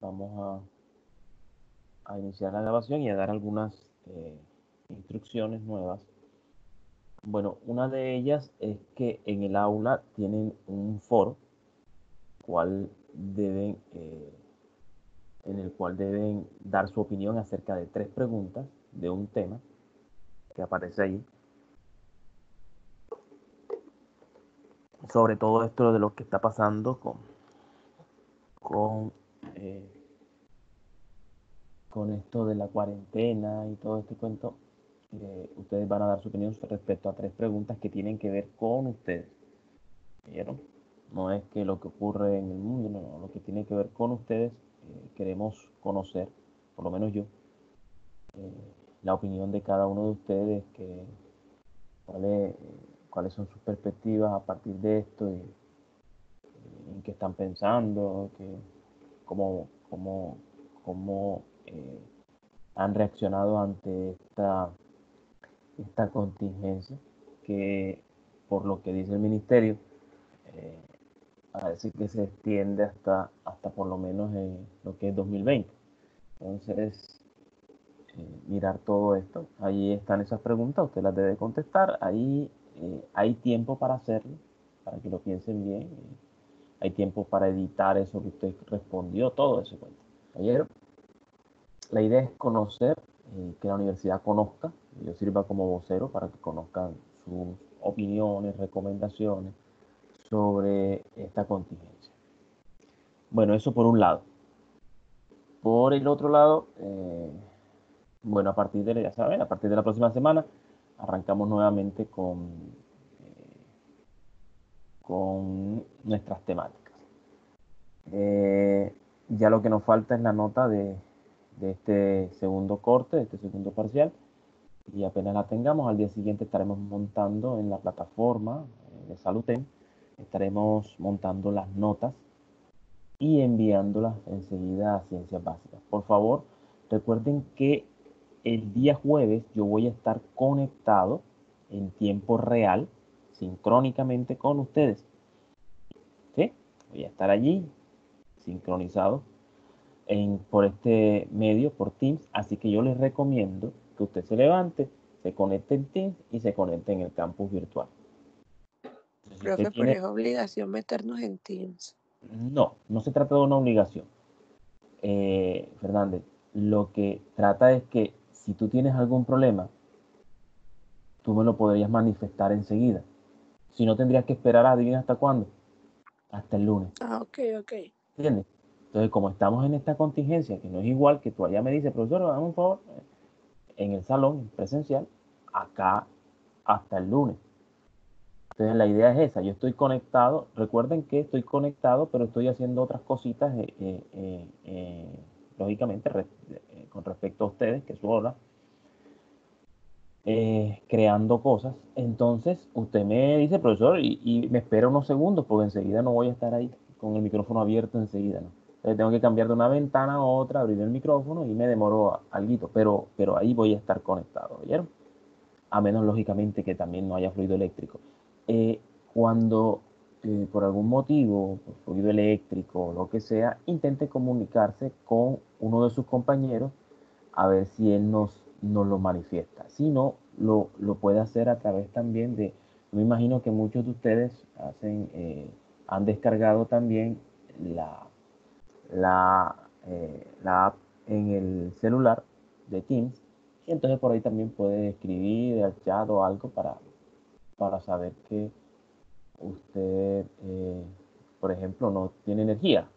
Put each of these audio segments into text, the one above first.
Vamos a, a iniciar la grabación y a dar algunas eh, instrucciones nuevas. Bueno, una de ellas es que en el aula tienen un foro cual deben, eh, en el cual deben dar su opinión acerca de tres preguntas de un tema que aparece ahí. Sobre todo esto de lo que está pasando con, con, eh, con esto de la cuarentena y todo este cuento. Eh, ustedes van a dar su opinión respecto a tres preguntas que tienen que ver con ustedes. ¿Vieron? No es que lo que ocurre en el mundo, no, lo que tiene que ver con ustedes, eh, queremos conocer, por lo menos yo, la opinión de cada uno de ustedes, que, cuáles son sus perspectivas a partir de esto y, en qué están pensando, que, cómo, cómo, cómo han reaccionado ante esta esta contingencia que por lo que dice el ministerio eh, a decir que se extiende hasta, hasta por lo menos en lo que es 2020. Entonces, eh, mirar todo esto, ahí están esas preguntas, usted las debe contestar, ahí eh, hay tiempo para hacerlo, para que lo piensen bien, hay tiempo para editar eso que usted respondió, todo eso. Ayer, la idea es conocer, que la universidad conozca yo sirva como vocero para que conozcan sus opiniones, recomendaciones sobre esta contingencia. Bueno, eso por un lado. Por el otro lado, eh, bueno, a partir de, ya saben, a partir de la próxima semana arrancamos nuevamente con, eh, con nuestras temáticas. Eh, ya lo que nos falta es la nota de, este segundo corte, de este segundo parcial, y apenas la tengamos, al día siguiente estaremos montando en la plataforma eh, de Saluten, estaremos montando las notas y enviándolas enseguida a Ciencias Básicas. Por favor, recuerden que el día jueves yo voy a estar conectado en tiempo real, sincrónicamente con ustedes. ¿Sí? Voy a estar allí, sincronizado en, por este medio, por Teams, así que yo les recomiendo usted se levante, se conecte en Teams y se conecte en el campus virtual. Profe, pero es obligación meternos en Teams. No, no se trata de una obligación. Eh, Fernández, lo que trata es que si tú tienes algún problema, tú me lo podrías manifestar enseguida. Si no, tendrías que esperar, adivina hasta cuándo. Hasta el lunes. Ah, ok, ok. ¿Entiendes? Entonces, como estamos en esta contingencia, que no es igual que tú allá me dices, profesor, dame un favor, en el salón presencial acá hasta el lunes. Entonces la idea es esa, yo estoy conectado, recuerden que estoy conectado, pero estoy haciendo otras cositas, eh, eh, eh, lógicamente, con respecto a ustedes, que es su hora, creando cosas. Entonces usted me dice, profesor, y, y, me espera unos segundos, porque enseguida no voy a estar ahí con el micrófono abierto enseguida, ¿no? tengo que cambiar de una ventana a otra, abrir el micrófono y me demoro algo, pero, pero ahí voy a estar conectado, ¿oyeron? A menos, lógicamente, que también no haya fluido eléctrico. Eh, cuando eh, por algún motivo, por fluido eléctrico lo que sea, intente comunicarse con uno de sus compañeros a ver si él nos, nos lo manifiesta. Si no, lo, lo puede hacer a través también de, me imagino que muchos de ustedes hacen, eh, han descargado también la, la, eh, la app en el celular de Teams y entonces por ahí también puede escribir al chat o algo para, para saber que usted, eh, por ejemplo, no tiene energía.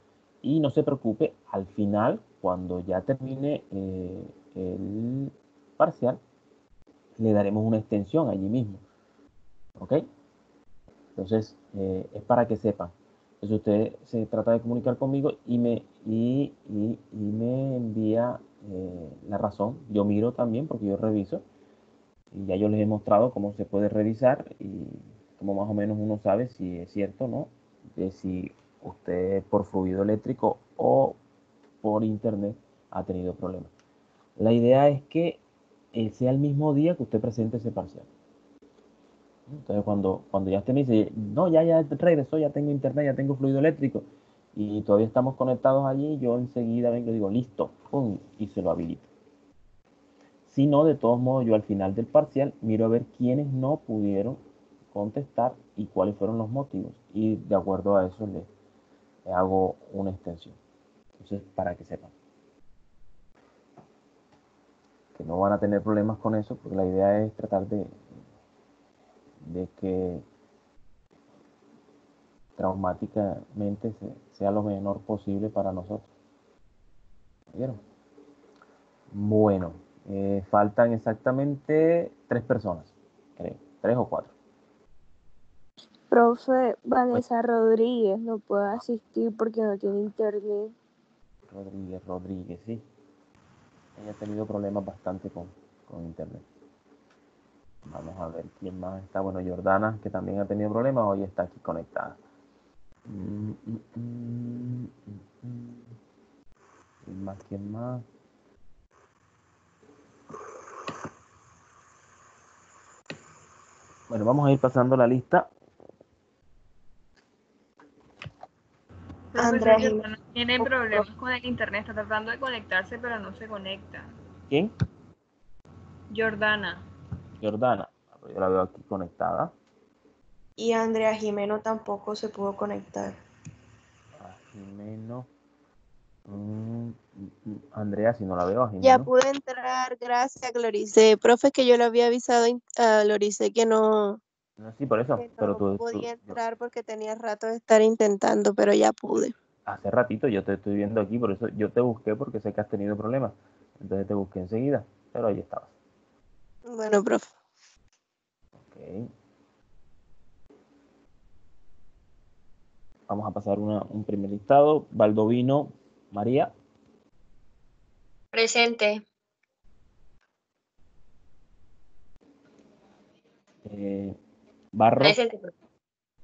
Y no se preocupe, al final, cuando ya termine el parcial, le daremos una extensión allí mismo. ¿Ok? Entonces, es para que sepan. Entonces usted se trata de comunicar conmigo y me, y, me envía eh, la razón. Yo miro también porque yo reviso. Y ya yo les he mostrado cómo se puede revisar y cómo más o menos uno sabe si es cierto o no, de si usted por fluido eléctrico o por internet ha tenido problemas. La idea es que eh, sea el mismo día que usted presente ese parcial. Entonces, cuando, cuando ya usted me dice, no, ya, ya regresó, ya tengo internet, ya tengo fluido eléctrico, y todavía estamos conectados allí, yo enseguida vengo y digo, listo, pum, y se lo habilito. Si no, de todos modos, yo al final del parcial miro a ver quiénes no pudieron contestar y cuáles fueron los motivos. Y de acuerdo a eso le, hago una extensión. Entonces, para que sepan. Que no van a tener problemas con eso, porque la idea es tratar de, de que traumáticamente sea lo menor posible para nosotros. ¿Vieron? Bueno, eh, faltan exactamente tres personas, creo, tres o cuatro. Profe, Vanessa Rodríguez no puede asistir porque no tiene internet. Rodríguez, Rodríguez, sí. Ella ha tenido problemas bastante con, con internet. Vamos a ver quién más está. Bueno, Jordana, que también ha tenido problemas, hoy está aquí conectada. ¿Quién más? ¿Quién más? Bueno, vamos a ir pasando la lista. Andrea Jiménez tiene problemas con el internet, está tratando de conectarse, pero no se conecta. ¿Quién? Jordana. Jordana. Yo la veo aquí conectada. Y Andrea Jimeno tampoco se pudo conectar. A Jimeno. Mm, mm, Andrea, si no la veo a Jimeno. Ya pude entrar, gracias, Glorice. Profe, que yo le había avisado a Glorice que no, No, sí, por eso. que no tú, tú- podía yo- entrar porque tenía rato de estar intentando, pero ya pude. hace ratito yo te estoy viendo aquí, por eso yo te busqué porque sé que has tenido problemas. Entonces te busqué enseguida, pero ahí estabas. Bueno, profe. Ok. Vamos a pasar una- un primer listado. Baldovino, María, Presente. eh, Barros. Presente.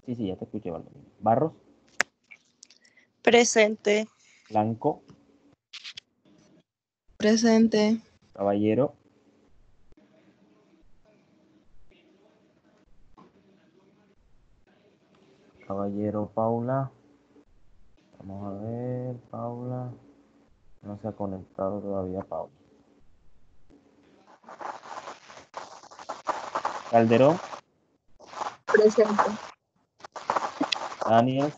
Sí, sí, ya te escuché, Baldovino. Barros, Presente. Blanco, Presente. Caballero, Caballero Paula. Vamos a ver, Paula. No se ha conectado todavía Paula. Calderón, Presente. Daniel,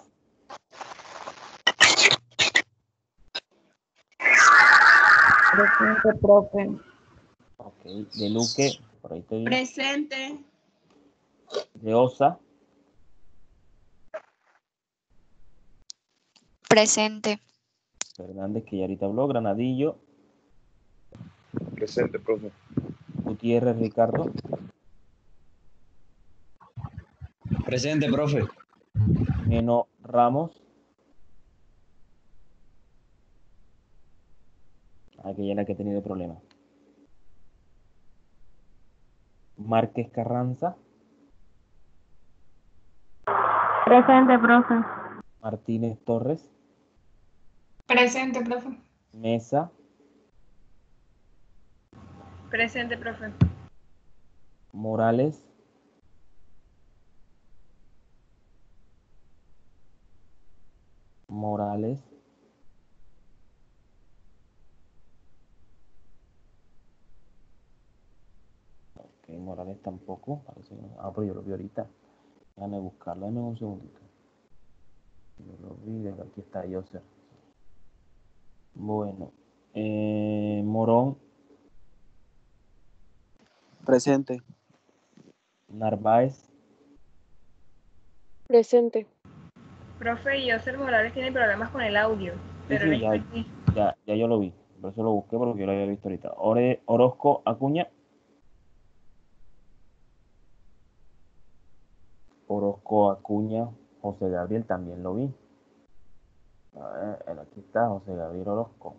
Presente, profe. ok, de Luque, por ahí te vi, Presente. de Osa, Presente. Fernández, que ya ahorita habló, Granadillo, Presente, profe. Gutiérrez, Ricardo, Presente, profe. Meno Ramos. Aquella es la que ha tenido problemas. Márquez Carranza, Presente, profe. Martínez Torres, Presente, profe. Mesa, Presente, profe. Morales, Morales, ok, Morales tampoco, parece que no- ah, pero yo lo vi ahorita, déjame buscarlo, dame un segundito, yo lo vi, aquí está Yoser, bueno, eh, Morón, Presente. Narváez, Presente. Profe, Yoser Morales tiene problemas con el audio, pero sí, está ya- aquí. Ya, ya yo lo vi. Por eso lo busqué porque yo lo había visto ahorita. Ore, Orozco Acuña. Orozco Acuña. José Gabriel también lo vi. A ver, aquí está, José Gabriel Orozco.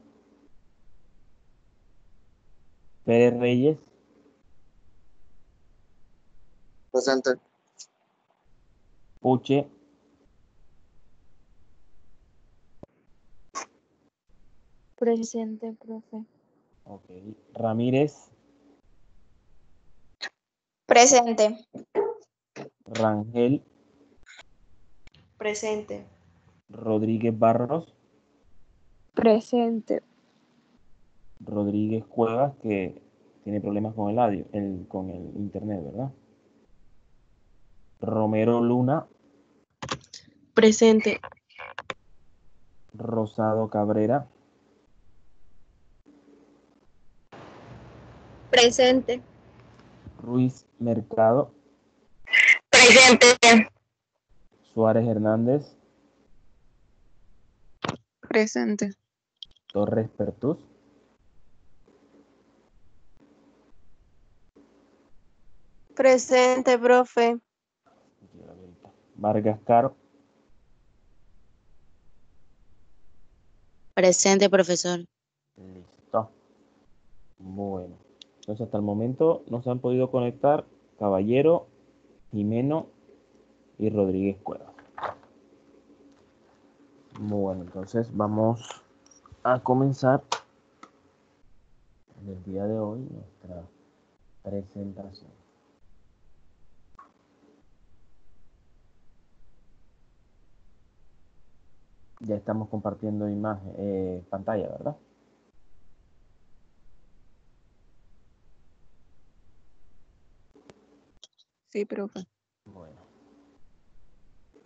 Pérez Reyes. Presente. Puche. Presente, profe. Ok. Ramírez. Presente. Rangel. Presente. Rodríguez Barros, Presente. Rodríguez Cuevas, que tiene problemas con el audio, el, con el internet, ¿verdad? Romero Luna, Presente. Rosado Cabrera, Presente. Ruiz Mercado, Presente. Suárez Hernández, Presente. Torres Pertús, Presente, profe. Vargas Caro, Presente, profesor. Listo. Bueno, entonces hasta el momento no se han podido conectar Caballero, Jimeno y Rodríguez Cuevas. Bueno, entonces vamos a comenzar en el día de hoy nuestra presentación. Ya estamos compartiendo imagen, eh, pantalla, ¿verdad? Sí, profe. Bueno.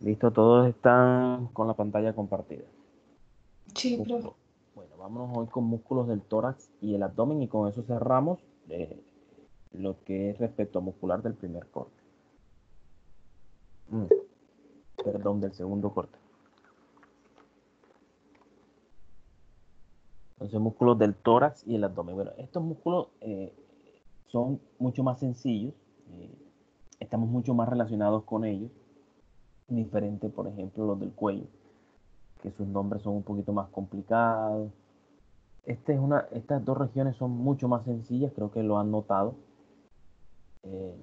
Listo, todos están con la pantalla compartida. Sí, profe. Bueno, vámonos hoy con músculos del tórax y el abdomen y con eso cerramos eh, lo que es respecto a muscular del primer corte. Mm, Perdón, del segundo corte. Entonces, músculos del tórax y el abdomen. Bueno, estos músculos eh, son mucho más sencillos. eh, estamos mucho más relacionados con ellos. Diferente, por ejemplo, los del cuello, que sus nombres son un poquito más complicados. Este es una, estas dos regiones son mucho más sencillas, creo que lo han notado. Eh,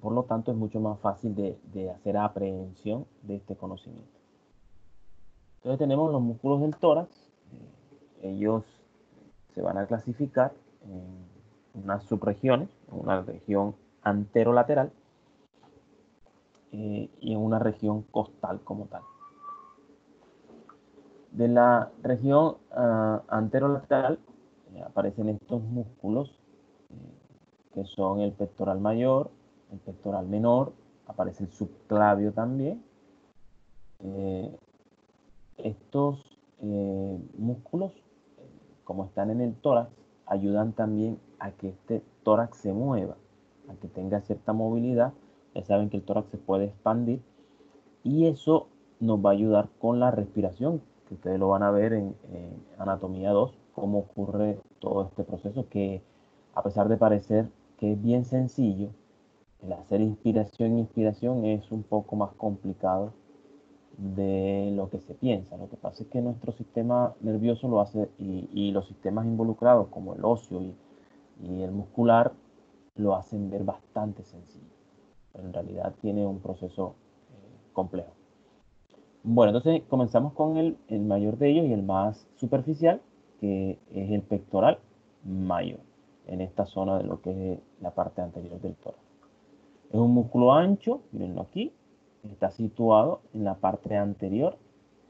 por lo tanto, es mucho más fácil de, de hacer aprehensión de este conocimiento. Entonces tenemos los músculos del tórax. eh, ellos se van a clasificar en unas subregiones, una región anterolateral eh, y en una región costal como tal. De la región ah, anterolateral eh, aparecen estos músculos eh, que son el pectoral mayor, el pectoral menor, aparece el subclavio también. Estos músculos, como están en el tórax, ayudan también a que este tórax se mueva, a que tenga cierta movilidad. Ya saben que el tórax se puede expandir y eso nos va a ayudar con la respiración, que ustedes lo van a ver en, Anatomía 2, cómo ocurre todo este proceso que a pesar de parecer que es bien sencillo, el hacer inspiración inspiración es un poco más complicado de lo que se piensa. Lo que pasa es que nuestro sistema nervioso lo hace y, los sistemas involucrados como el óseo y el muscular lo hacen ver bastante sencillo. Pero en realidad tiene un proceso eh, complejo. Bueno, entonces comenzamos con el, el mayor de ellos y el más superficial, que es el pectoral mayor, en esta zona de lo que es la parte anterior del tórax. Es un músculo ancho, mírenlo aquí, está situado en la parte anterior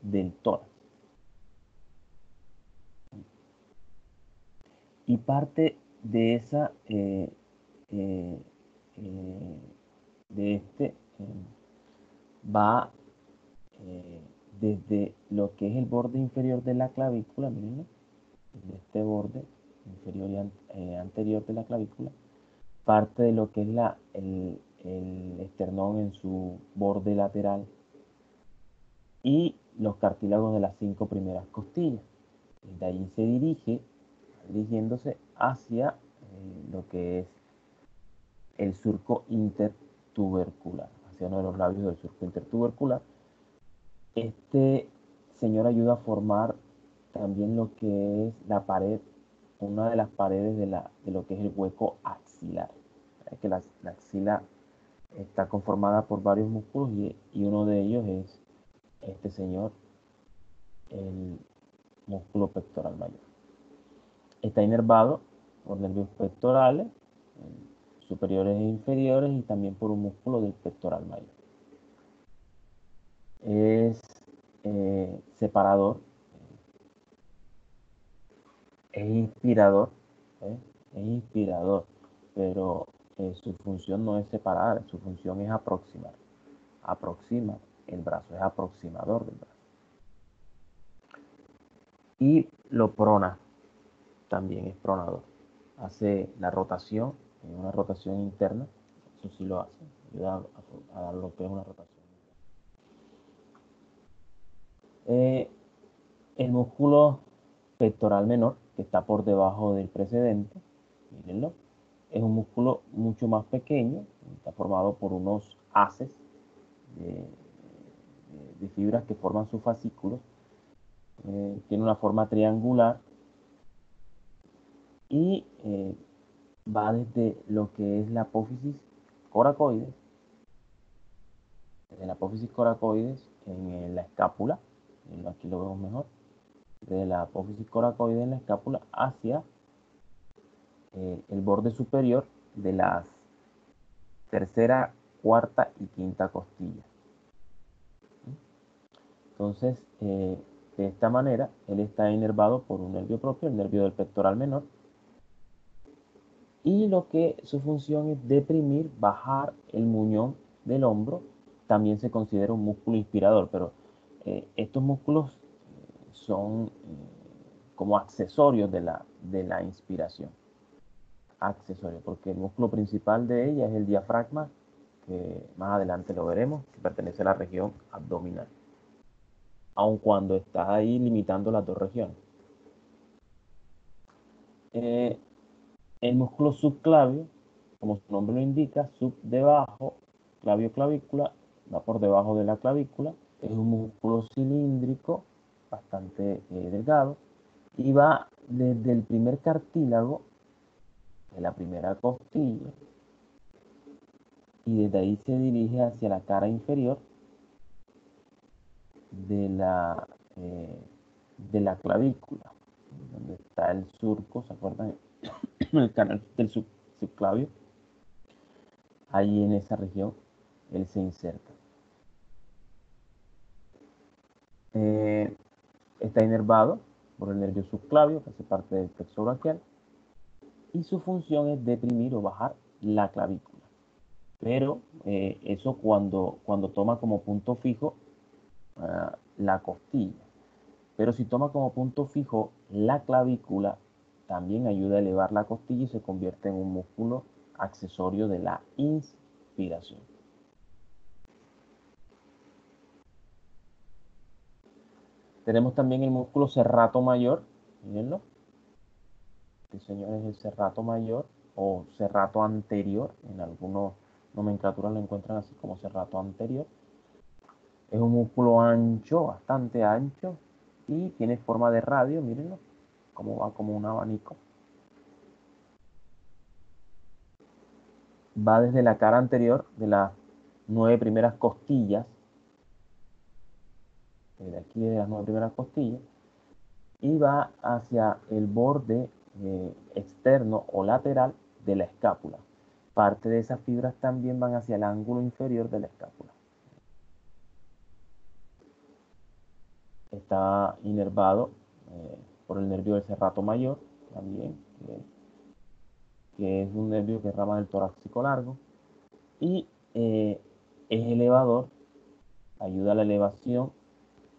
del tórax. Y parte de esa, eh, eh, eh, de este, eh, va desde lo que es el borde inferior de la clavícula, miren, desde este borde inferior y an- anterior de la clavícula, parte de lo que es la, el, el esternón en su borde lateral y los cartílagos de las cinco primeras costillas. De ahí se dirige, dirigiéndose hacia lo que es el surco intertubercular, hacia uno de los labios del surco intertubercular. Este señor ayuda a formar también lo que es la pared, una de las paredes de, la, de lo que es el hueco axilar. Es que la, la axila está conformada por varios músculos y, uno de ellos es este señor, el músculo pectoral mayor. Está inervado por nervios pectorales, superiores e inferiores, y también por un músculo del pectoral mayor. Es eh, separador, es inspirador, ¿eh? es inspirador, pero eh, su función no es separar, su función es aproximar. Aproxima el brazo, es aproximador del brazo. Y lo prona, también es pronador. Hace la rotación, una rotación interna, eso sí lo hace, ayuda a, dar lo que es una rotación. Eh, el músculo pectoral menor, que está por debajo del precedente, mírenlo, es un músculo mucho más pequeño, está formado por unos haces de, fibras que forman sus fascículos, eh, tiene una forma triangular y eh, va desde lo que es la apófisis coracoides, desde la apófisis coracoides en la escápula, aquí lo vemos mejor, de la apófisis coracoide en la escápula hacia eh, el borde superior de las tercera, cuarta y quinta costilla. Entonces, eh, de esta manera, él está inervado por un nervio propio, el nervio del pectoral menor, y lo que su función es deprimir, bajar el muñón del hombro, también se considera un músculo inspirador, pero eh, estos músculos son eh, como accesorios de la, de la inspiración. Accesorios, porque el músculo principal de ella es el diafragma, que más adelante lo veremos, que pertenece a la región abdominal. Aun cuando está ahí limitando las dos regiones. Eh, el músculo subclavio, como su nombre lo indica, sub debajo, clavio clavícula, va por debajo de la clavícula, es un músculo cilíndrico bastante eh, delgado y va desde el primer cartílago de la primera costilla y desde ahí se dirige hacia la cara inferior de la, eh, de la clavícula, donde está el surco, ¿se acuerdan? El canal del subclavio. Ahí en esa región él se inserta. Eh, está inervado por el nervio subclavio, que hace parte del plexo brachial, y su función es deprimir o bajar la clavícula. Pero eh, eso cuando, cuando toma como punto fijo ah, la costilla. Pero si toma como punto fijo la clavícula, también ayuda a elevar la costilla y se convierte en un músculo accesorio de la inspiración. Tenemos también el músculo serrato mayor, mírenlo. Este señor es el serrato mayor o serrato anterior. En algunas nomenclaturas lo encuentran así como serrato anterior. Es un músculo ancho, bastante ancho y tiene forma de radio, mírenlo, como va como un abanico. Va desde la cara anterior de las nueve primeras costillas de aquí de las nueve primeras costillas, y va hacia el borde eh, externo o lateral de la escápula. Parte de esas fibras también van hacia el ángulo inferior de la escápula. Está inervado eh, por el nervio del serrato mayor, también, que, es un nervio que rama del torácico largo, y eh, es elevador, ayuda a la elevación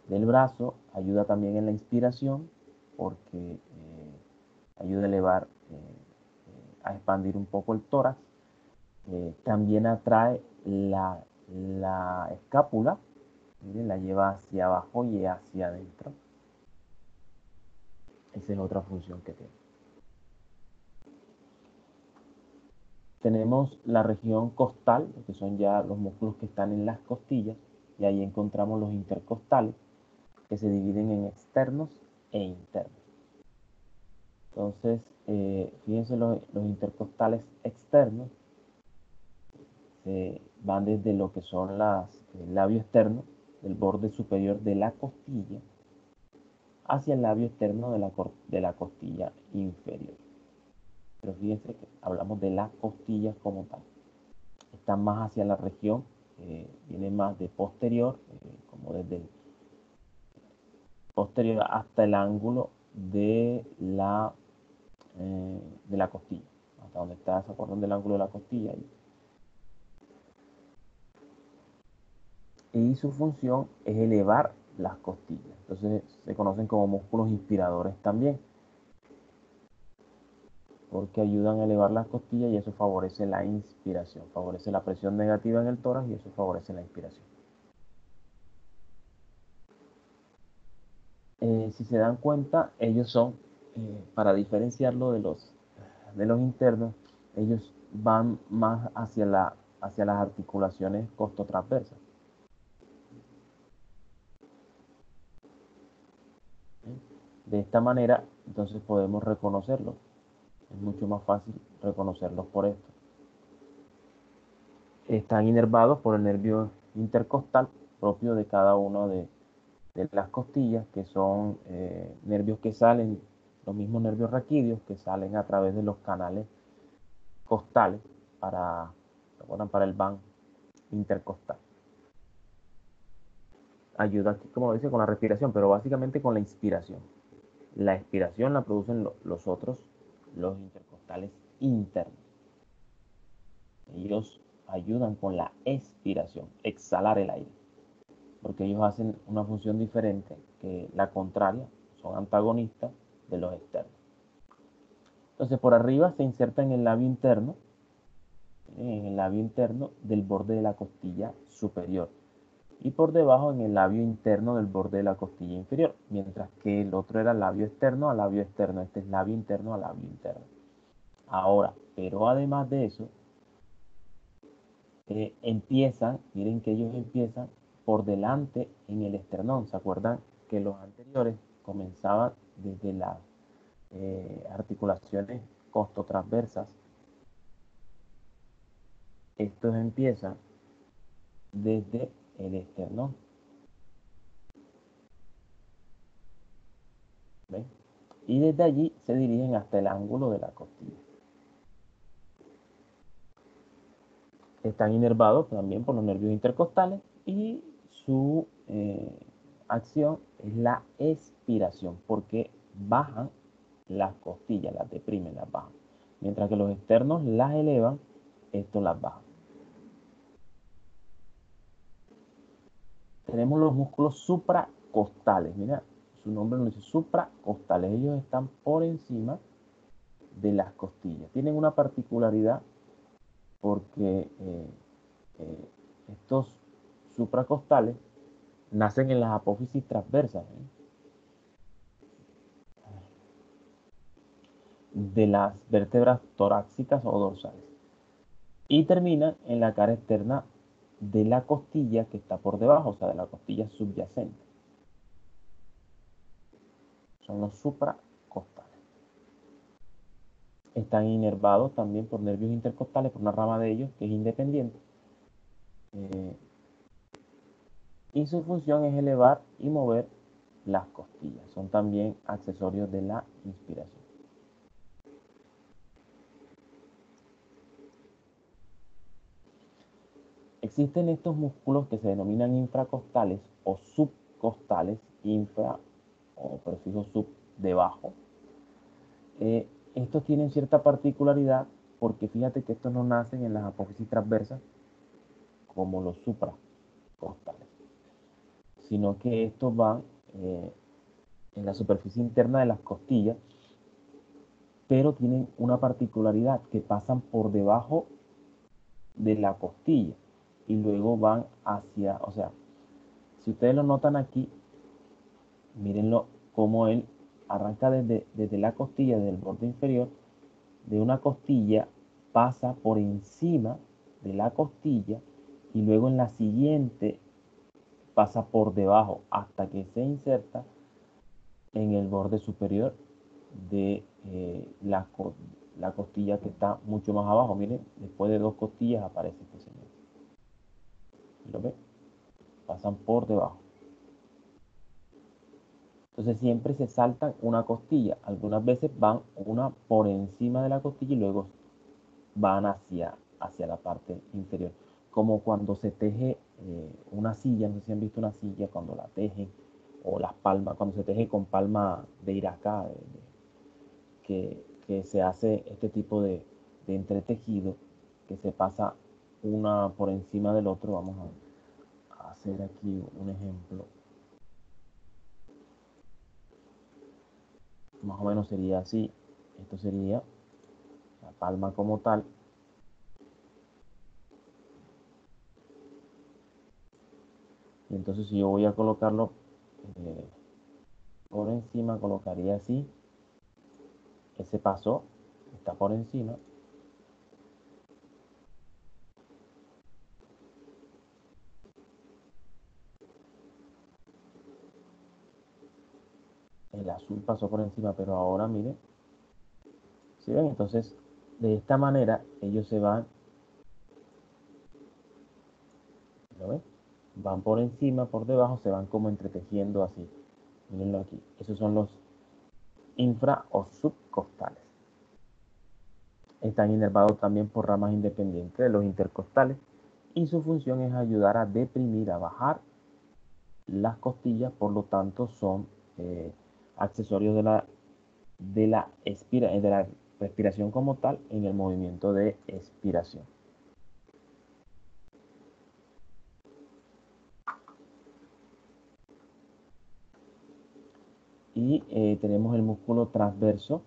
del brazo ayuda también en la inspiración porque eh, ayuda a elevar, eh, a expandir un poco el tórax. también atrae la, la escápula, la lleva hacia abajo y hacia adentro. Esa es otra función que tiene. Tenemos la región costal, que son ya los músculos que están en las costillas, y ahí encontramos los intercostales que se dividen en externos e internos. Entonces, eh, fíjense los, intercostales externos van desde lo que son las, el labio externo del borde superior de la costilla hacia el labio externo de la, de la costilla inferior. Pero fíjense que hablamos de las costillas como tal. Están más hacia la región, eh, viene más de posterior, eh, como desde el posterior hasta el ángulo de la, eh, de la costilla. Hasta donde está, ¿se acuerdan del ángulo de la costilla? Y su función es elevar las costillas. Entonces se conocen como músculos inspiradores también. Porque ayudan a elevar las costillas y eso favorece la inspiración. Favorece la presión negativa en el tórax y eso favorece la inspiración. Eh, si se dan cuenta, ellos son, eh, para diferenciarlo de los, de los internos, ellos van más hacia, la, hacia las articulaciones costotransversas. De esta manera, entonces podemos reconocerlos. Es mucho más fácil reconocerlos por esto. Están inervados por el nervio intercostal propio de cada de, de las costillas, que son eh, nervios que salen, los mismos nervios raquídeos que salen a través de los canales costales para, para el van intercostal. Ayuda aquí, como dice, con la respiración, pero básicamente con la inspiración. La expiración la producen los otros, los intercostales internos. Ellos ayudan con la expiración, exhalar el aire porque ellos hacen una función diferente que la contraria, son antagonistas de los externos. Entonces por arriba se inserta en el labio interno, en el labio interno del borde de la costilla superior y por debajo en el labio interno del borde de la costilla inferior, mientras que el otro era labio externo a labio externo, este es labio interno a labio interno. Ahora, pero además de eso, eh, empiezan, miren que ellos empiezan por delante en el esternón. ¿Se acuerdan que los anteriores comenzaban desde las eh, articulaciones costotransversas? Estos empiezan desde el esternón. ¿Ven? Y desde allí se dirigen hasta el ángulo de la costilla. Están inervados también por los nervios intercostales y su eh, acción es la expiración, porque bajan las costillas, las deprimen, las bajan. Mientras que los externos las elevan, esto las baja. Tenemos los músculos supracostales. Mira, su nombre nos dice supracostales. Ellos están por encima de las costillas. Tienen una particularidad porque eh, eh, estos supracostales nacen en las apófisis transversas ¿eh? de las vértebras torácicas o dorsales y terminan en la cara externa de la costilla que está por debajo, o sea, de la costilla subyacente. Son los supracostales. Están inervados también por nervios intercostales, por una rama de ellos que es independiente. Eh, y su función es elevar y mover las costillas. Son también accesorios de la inspiración. Existen estos músculos que se denominan infracostales o subcostales, infra o prefijo sub debajo. Eh, estos tienen cierta particularidad porque fíjate que estos no nacen en las apófisis transversas como los supracostales sino que estos van eh, en la superficie interna de las costillas, pero tienen una particularidad que pasan por debajo de la costilla y luego van hacia, o sea, si ustedes lo notan aquí, mírenlo como él arranca desde, desde la costilla, del borde inferior, de una costilla, pasa por encima de la costilla y luego en la siguiente pasa por debajo hasta que se inserta en el borde superior de eh, la, la, costilla que está mucho más abajo. Miren, después de dos costillas aparece este señor. ¿Lo ve? Por debajo. Entonces siempre se saltan una costilla. Algunas veces van una por encima de la costilla y luego van hacia, hacia la parte inferior como cuando se teje eh, una silla, no sé si han visto una silla cuando la tejen o las palmas, cuando se teje con palma de iraca, que, que, se hace este tipo de, de, entretejido que se pasa una por encima del otro. Vamos a hacer aquí un ejemplo. Más o menos sería así. Esto sería la palma como tal. Y entonces si yo voy a colocarlo eh, por encima, colocaría así. Ese paso está por encima. El azul pasó por encima, pero ahora miren. ¿Sí ven? Entonces, de esta manera, ellos se van. ¿Lo ven? van por encima, por debajo, se van como entretejiendo así. Mírenlo aquí. Esos son los infra o subcostales. Están inervados también por ramas independientes de los intercostales y su función es ayudar a deprimir, a bajar las costillas, por lo tanto son eh, accesorios de la, de, la expira, de la respiración como tal en el movimiento de expiración. y eh, tenemos el músculo transverso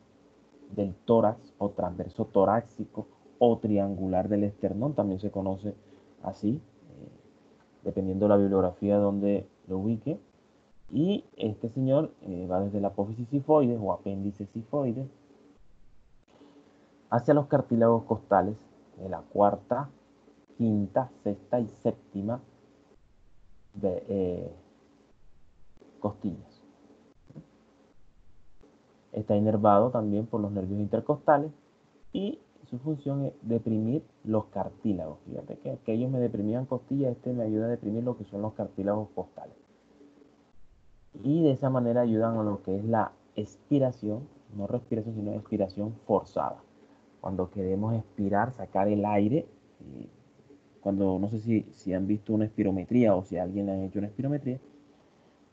del tórax o transverso torácico o triangular del esternón, también se conoce así, eh, dependiendo de la bibliografía donde lo ubique. Y este señor eh, va desde la apófisis sifoides o apéndice sifoides hacia los cartílagos costales de la cuarta, quinta, sexta y séptima de, costillas. Está inervado también por los nervios intercostales y su función es deprimir los cartílagos. Fíjate que aquellos me deprimían costillas, este me ayuda a deprimir lo que son los cartílagos costales. Y de esa manera ayudan a lo que es la expiración, no respiración, sino expiración forzada. Cuando queremos expirar, sacar el aire, cuando no sé si, si han visto una espirometría o si alguien le ha hecho una espirometría,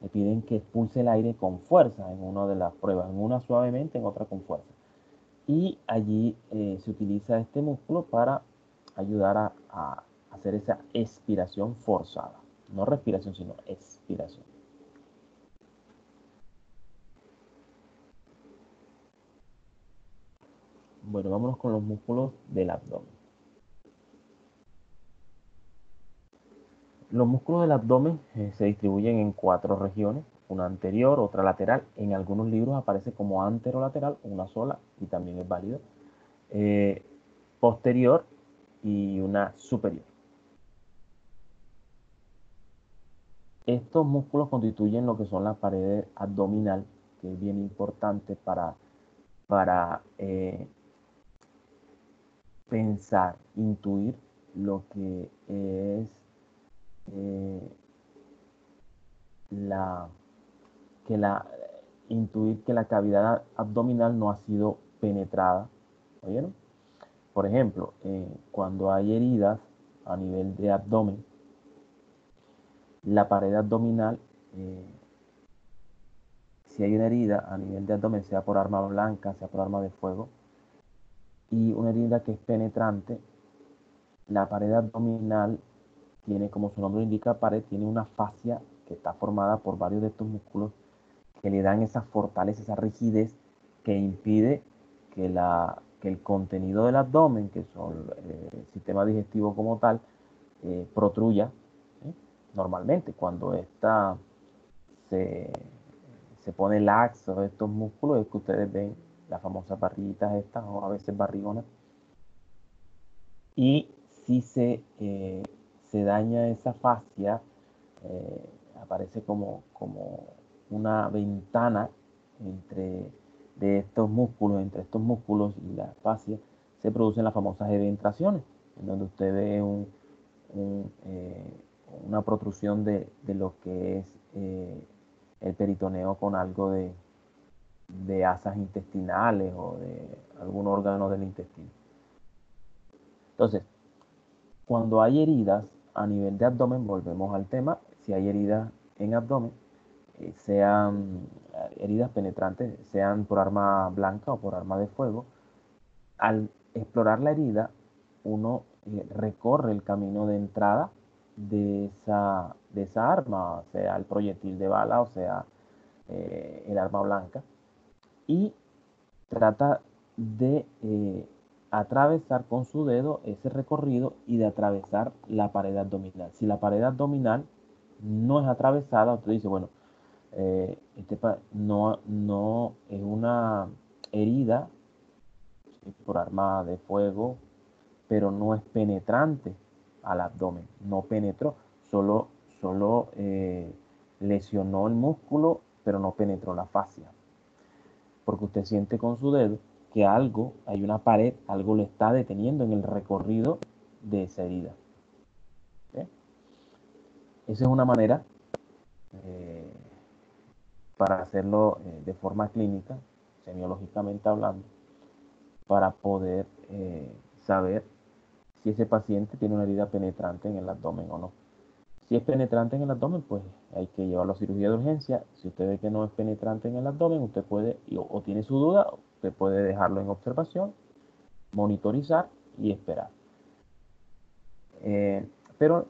le piden que expulse el aire con fuerza en una de las pruebas, en una suavemente, en otra con fuerza. Y allí eh, se utiliza este músculo para ayudar a, a hacer esa expiración forzada. No respiración, sino expiración. Bueno, vámonos con los músculos del abdomen. Los músculos del abdomen eh, se distribuyen en cuatro regiones, una anterior, otra lateral. En algunos libros aparece como anterolateral, una sola, y también es válido. Eh, posterior y una superior. Estos músculos constituyen lo que son las paredes abdominal, que es bien importante para, para eh, pensar, intuir lo que es eh, la, que la, intuir que la cavidad abdominal no ha sido penetrada. Por ejemplo, eh, cuando hay heridas a nivel de abdomen, la pared abdominal, eh, si hay una herida a nivel de abdomen, sea por arma blanca, sea por arma de fuego, y una herida que es penetrante, la pared abdominal tiene, como su nombre indica, pared, tiene una fascia que está formada por varios de estos músculos que le dan esa fortaleza, esa rigidez que impide que, la, que el contenido del abdomen, que son eh, el sistema digestivo como tal, eh, protruya normalmente. Cuando esta se, se pone laxo estos músculos, es que ustedes ven las famosas barriguitas estas o a veces barrigonas. Y si se eh, se daña esa fascia, eh, aparece como, como una ventana entre de estos músculos, entre estos músculos y la fascia, se producen las famosas eventraciones, en donde usted ve eh, una protrusión de, lo que es el peritoneo con algo de, de asas intestinales o de algún órgano del intestino. Entonces, cuando hay heridas a nivel de abdomen, volvemos al tema, si hay heridas en abdomen, eh, sean heridas penetrantes, sean por arma blanca o por arma de fuego, al explorar la herida, uno eh, recorre el camino de entrada de esa, de esa arma, sea el proyectil de bala o sea eh, el arma blanca, y trata de eh, atravesar con su dedo ese recorrido y de atravesar la pared abdominal. Si la pared abdominal no es atravesada, usted dice, bueno, este no, no es una herida por arma de fuego, pero no es penetrante al abdomen, no penetró, solo, solo eh, lesionó el músculo, pero no penetró la fascia. Porque usted siente con su dedo que algo, hay una pared, algo le está deteniendo en el recorrido de esa herida. Esa es una manera eh, para hacerlo eh, de forma clínica, semiológicamente hablando, para poder saber si ese paciente tiene una herida penetrante en el abdomen o no. Si es penetrante en el abdomen, pues hay que llevarlo a cirugía de urgencia. Si usted ve que no es penetrante en el abdomen, usted puede, o, tiene su duda, usted puede dejarlo en observación, monitorizar y esperar. Eh, pero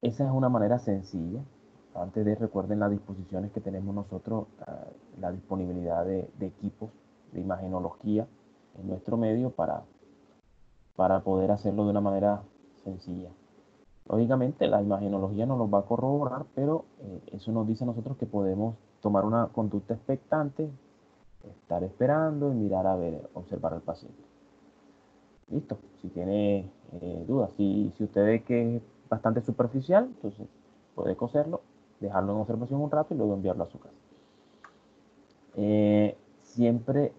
esa es una manera sencilla. Antes de recuerden las disposiciones que tenemos nosotros, ah, la disponibilidad de equipos de imagenología en nuestro medio para para poder hacerlo de una manera sencilla. Lógicamente la imagenología no nos va a corroborar, pero eh, eso nos dice a nosotros que podemos tomar una conducta expectante, estar esperando y mirar a ver, observar al paciente. Listo, si tiene eh, dudas, si, si usted ve que es bastante superficial, entonces puede coserlo, dejarlo en observación un rato y luego enviarlo a su casa. Eh, siempre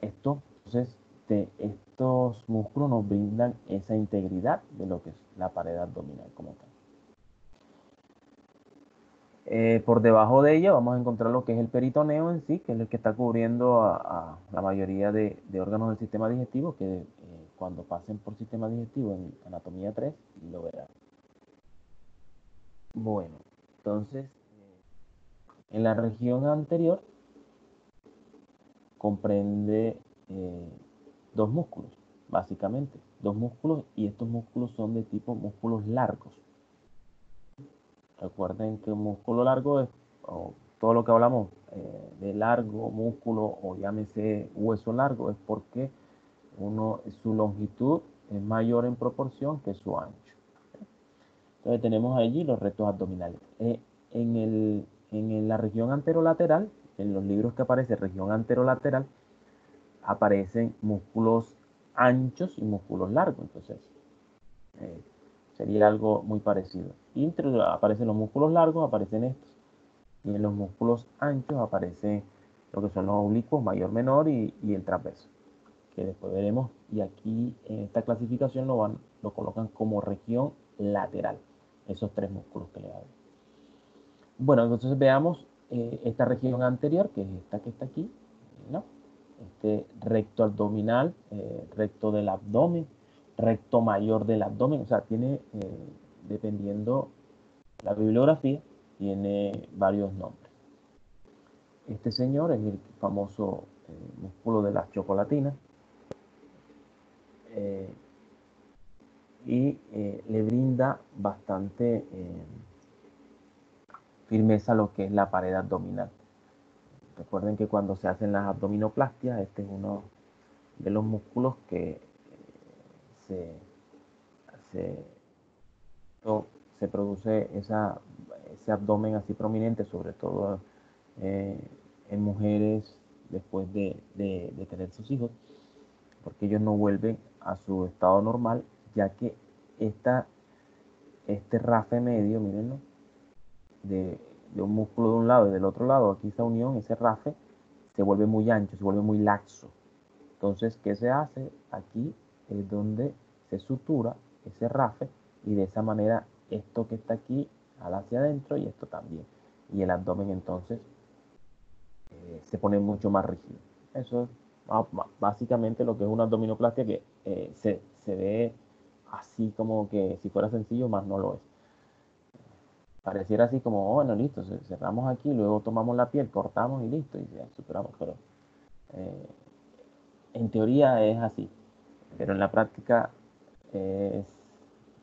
esto, entonces, estos músculos nos brindan esa integridad de lo que es la pared abdominal como tal. Eh, por debajo de ella vamos a encontrar lo que es el peritoneo en sí, que es el que está cubriendo a, la mayoría de, órganos del sistema digestivo, que eh, cuando pasen por sistema digestivo en anatomía 3 lo verán. Bueno, entonces, eh, en la región anterior comprende dos músculos, básicamente. Dos músculos y estos músculos son de tipo músculos largos. Recuerden que un músculo largo es todo lo que hablamos eh, de largo músculo o llámese hueso largo es porque uno, su longitud es mayor en proporción que su ancho. Entonces tenemos allí los rectos abdominales. Eh, en, el, en la región anterolateral, en los libros que aparece región anterolateral, aparecen músculos anchos y músculos largos. Entonces, eh, sería algo muy parecido. Y entre, aparecen los músculos largos, aparecen estos. Y en los músculos anchos aparecen lo que son los oblicuos, mayor, menor y, el trapecio. Que después veremos. Y aquí en esta clasificación lo, van, lo colocan como región lateral. Esos tres músculos que le hablo. Bueno, entonces veamos eh, esta región anterior, que es esta que está aquí, ¿no? Este recto abdominal, eh, recto del abdomen, recto mayor del abdomen, o sea, tiene, eh, dependiendo la bibliografía, tiene varios nombres. Este señor es el famoso eh, músculo de las chocolatinas y le brinda bastante firmeza a lo que es la pared abdominal. Recuerden que cuando se hacen las abdominoplastias, este es uno de los músculos que eh, se, se, produce esa, ese abdomen así prominente, sobre todo eh, en mujeres después de, tener sus hijos, porque ellos no vuelven a su estado normal, ya que esta, este rafe medio, mírenlo, de de un músculo de un lado y del otro lado, aquí esa unión, ese rafe, se vuelve muy ancho, se vuelve muy laxo. Entonces, ¿qué se hace? Aquí es donde se sutura ese rafe y de esa manera esto que está aquí al hacia adentro y esto también. Y el abdomen entonces eh, se pone mucho más rígido. Eso es básicamente lo que es una abdominoplastia que eh, se, se ve así como que si fuera sencillo, más no lo es pareciera así como, oh, bueno, listo, cerramos aquí, luego tomamos la piel, cortamos y listo, y ya superamos, pero eh, en teoría es así, pero en la práctica es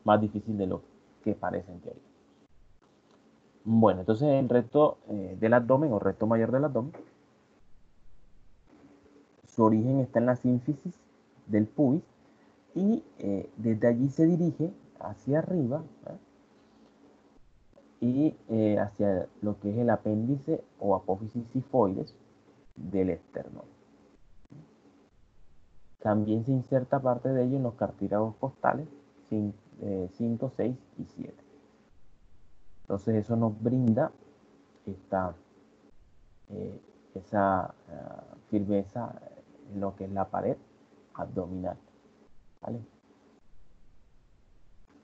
más difícil de lo que parece en teoría. Bueno, entonces el resto eh, del abdomen o resto mayor del abdomen, su origen está en la sínfisis del pubis y eh, desde allí se dirige hacia arriba y eh, hacia lo que es el apéndice o apófisis sifoides del esternón. También se inserta parte de ello en los cartílagos costales 5, 6 y 7. Entonces eso nos brinda esta, eh, esa uh, firmeza en lo que es la pared abdominal.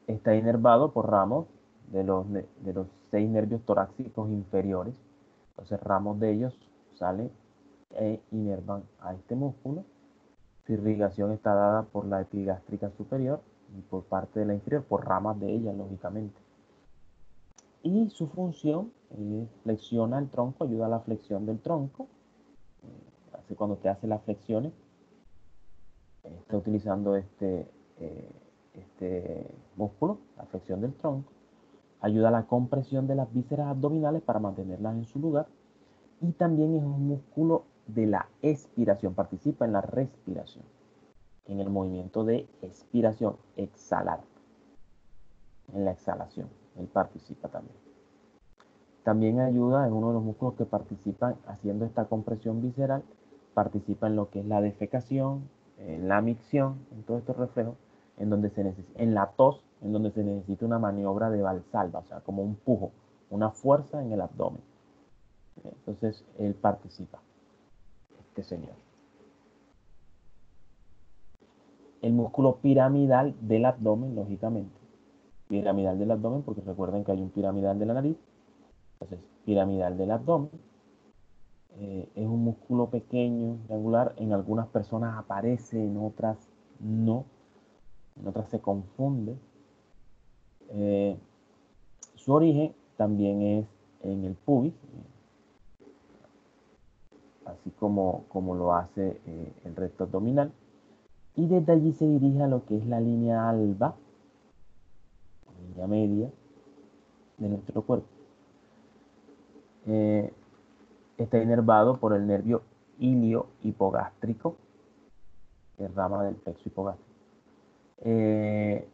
Está inervado por ramos de los, de los seis nervios torácicos inferiores. Entonces ramos de ellos salen e inervan a este músculo. Su irrigación está dada por la epigástrica superior y por parte de la inferior, por ramas de ella, lógicamente y su función es flexiona el tronco, ayuda a la flexión del tronco. Eh, así cuando te hace las flexiones, está utilizando este, eh, este músculo, la flexión del tronco. Ayuda a la compresión de las vísceras abdominales para mantenerlas en su lugar. Y también es un músculo de la expiración, participa en la respiración, en el movimiento de expiración, exhalar, en la exhalación él participa también. También ayuda, es uno de los músculos que participan haciendo esta compresión visceral, participa en lo que es la defecación, en la micción, en todos estos reflejos, en donde se en la tos, en donde se necesita una maniobra de valsalva, o sea, como un pujo, una fuerza en el abdomen. Entonces, él participa, este señor. El músculo piramidal del abdomen, lógicamente piramidal del abdomen, porque recuerden que hay un piramidal de la nariz. Entonces, piramidal del abdomen. Eh, es un músculo pequeño, triangular. En algunas personas aparece, en otras no. En otras se confunde. Eh, su origen también es en el pubis, así como, como lo hace eh, el recto abdominal. Y desde allí se dirige a lo que es la línea alba, media de nuestro cuerpo. Eh, está inervado por el nervio ilio hipogástrico, que rama del plexo hipogástrico. Eh,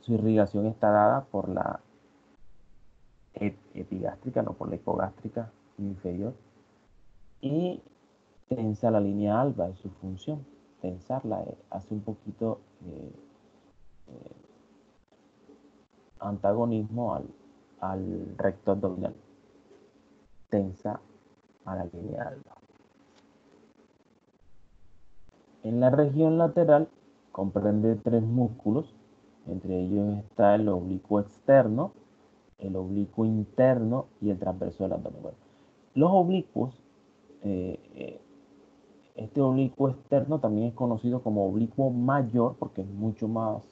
su irrigación está dada por la epigástrica, no por la hipogástrica inferior. Y tensa la línea alba, es su función. Tensarla eh, hace un poquito antagonismo al, al recto abdominal. Tensa a la línea alba. En la región lateral comprende tres músculos, entre ellos está el oblicuo externo, el oblicuo interno y el transverso del abdomen. los oblicuos, eh, eh, este oblicuo externo también es conocido como oblicuo mayor porque es mucho más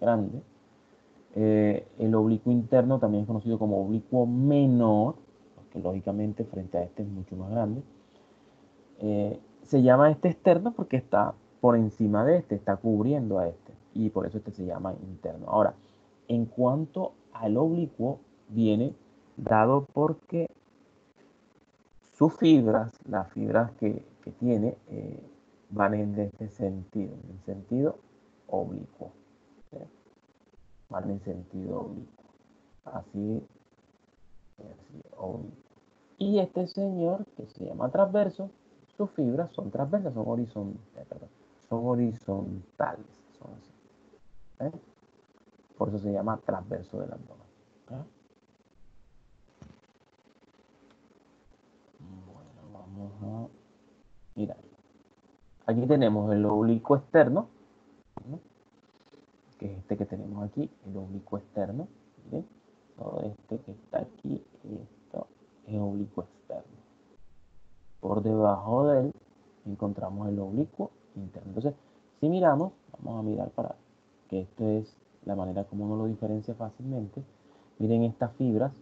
grande eh, el oblicuo interno también es conocido como oblicuo menor, que lógicamente frente a este es mucho más grande. Se llama este externo porque está por encima de este, está cubriendo a este, y por eso este se llama interno. Ahora, en cuanto al oblicuo, viene dado porque sus fibras, las fibras que, tiene, eh, van en este sentido, en sentido oblicuo van en sentido oblicuo. Así, oblicuo. Y este señor, que se llama transverso, sus fibras son transversas, son, horizontales, eh, son horizontales. Son así. ¿eh? Por eso se llama transverso del abdomen. ¿eh? Bueno, vamos a mirar. Aquí tenemos el oblicuo externo, que es este que tenemos aquí, el oblicuo externo. Todo este que está aquí, esto es oblicuo externo. Por debajo de él encontramos el oblicuo Entonces, si miramos, vamos a mirar para que esto es la manera como uno lo diferencia fácilmente. miren estas fibras,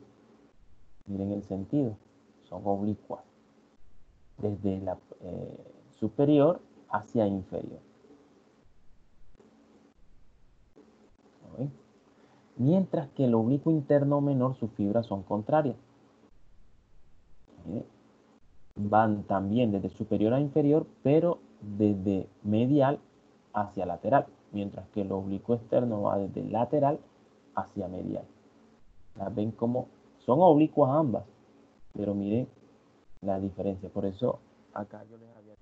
miren el sentido, son oblicuas, desde la eh, superior hacia inferior. Mientras que el oblicuo interno menor, sus fibras son contrarias. ¿Ven? Van también desde superior a inferior, pero desde medial hacia lateral, mientras que el oblicuo externo va desde lateral hacia medial. Las ven como son oblicuas ambas, pero miren la diferencia. Por eso acá yo les había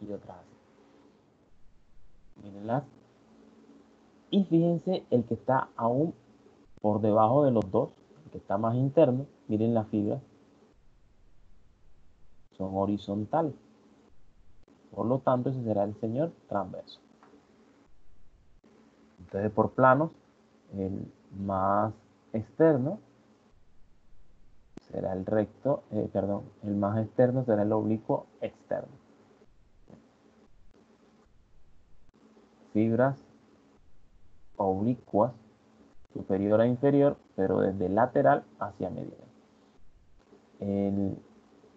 y otras así. Mírenlas. Y fíjense el que está aún por debajo de los dos, el que está más interno, miren las fibras, son horizontales. Por lo tanto, ese será el señor transverso. Entonces, por planos, el más externo será el recto, eh, perdón, el más externo será el oblicuo externo. Fibras oblicuas, superior a inferior, pero desde lateral hacia medial.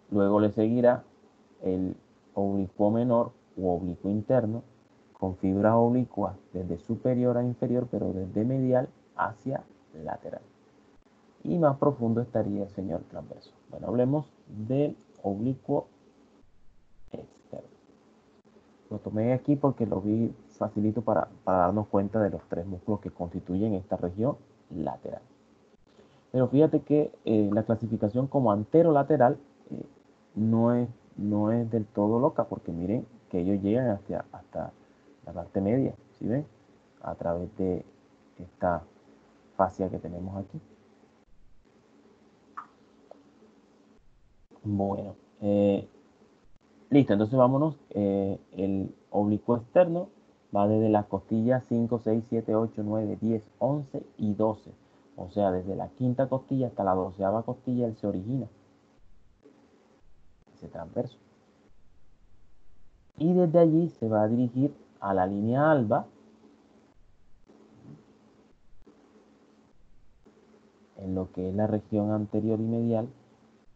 Luego le seguirá el oblicuo menor u oblicuo interno con fibras oblicuas desde superior a inferior, pero desde medial hacia lateral. Y más profundo estaría el señor transverso. Bueno, hablemos del oblicuo externo. Lo tomé aquí porque lo vi facilito para, para darnos cuenta de los tres músculos que constituyen esta región lateral. Pero fíjate que eh, la clasificación como anterolateral eh, no, es, no es del todo loca, porque miren que ellos llegan hacia, hasta la parte media, ¿sí ven? A través de esta fascia que tenemos aquí. Bueno, eh, listo, entonces vámonos. Eh, el oblicuo externo va desde las costillas 5, 6, 7, 8, 9, 10, 11 y 12. O sea, desde la quinta costilla hasta la doceava costilla él se origina. Ese transverso. Y desde allí se va a dirigir a la línea alba. En lo que es la región anterior y medial.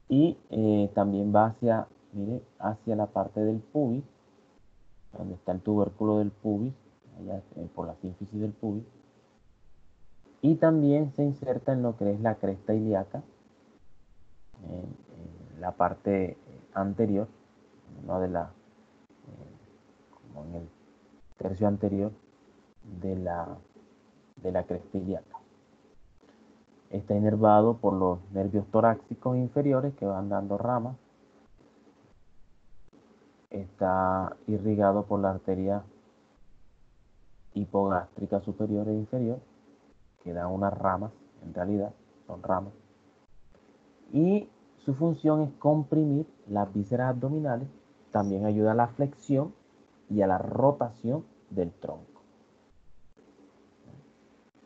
Y eh, también va hacia, mire, hacia la parte del pubis donde está el tubérculo del pubis, allá, eh, por la sínfisis del pubis, y también se inserta en lo que es la cresta ilíaca, en la parte anterior, no de la, eh, como en el tercio anterior de la, de la cresta ilíaca. Está inervado por los nervios torácicos inferiores que van dando ramas está irrigado por la arteria hipogástrica superior e inferior, que da unas ramas, en realidad son ramas. Y su función es comprimir las vísceras abdominales, también ayuda a la flexión y a la rotación del tronco.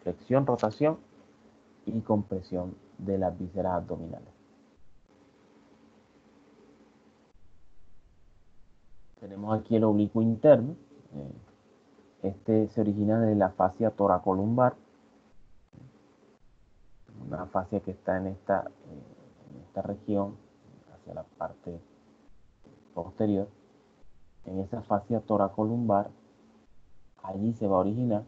Flexión, rotación y compresión de las vísceras abdominales. Tenemos aquí el oblicuo interno. Este se origina de la fascia toracolumbar. Una fascia que está en esta, en esta región, hacia la parte posterior. En esa fascia toracolumbar, allí se va a originar.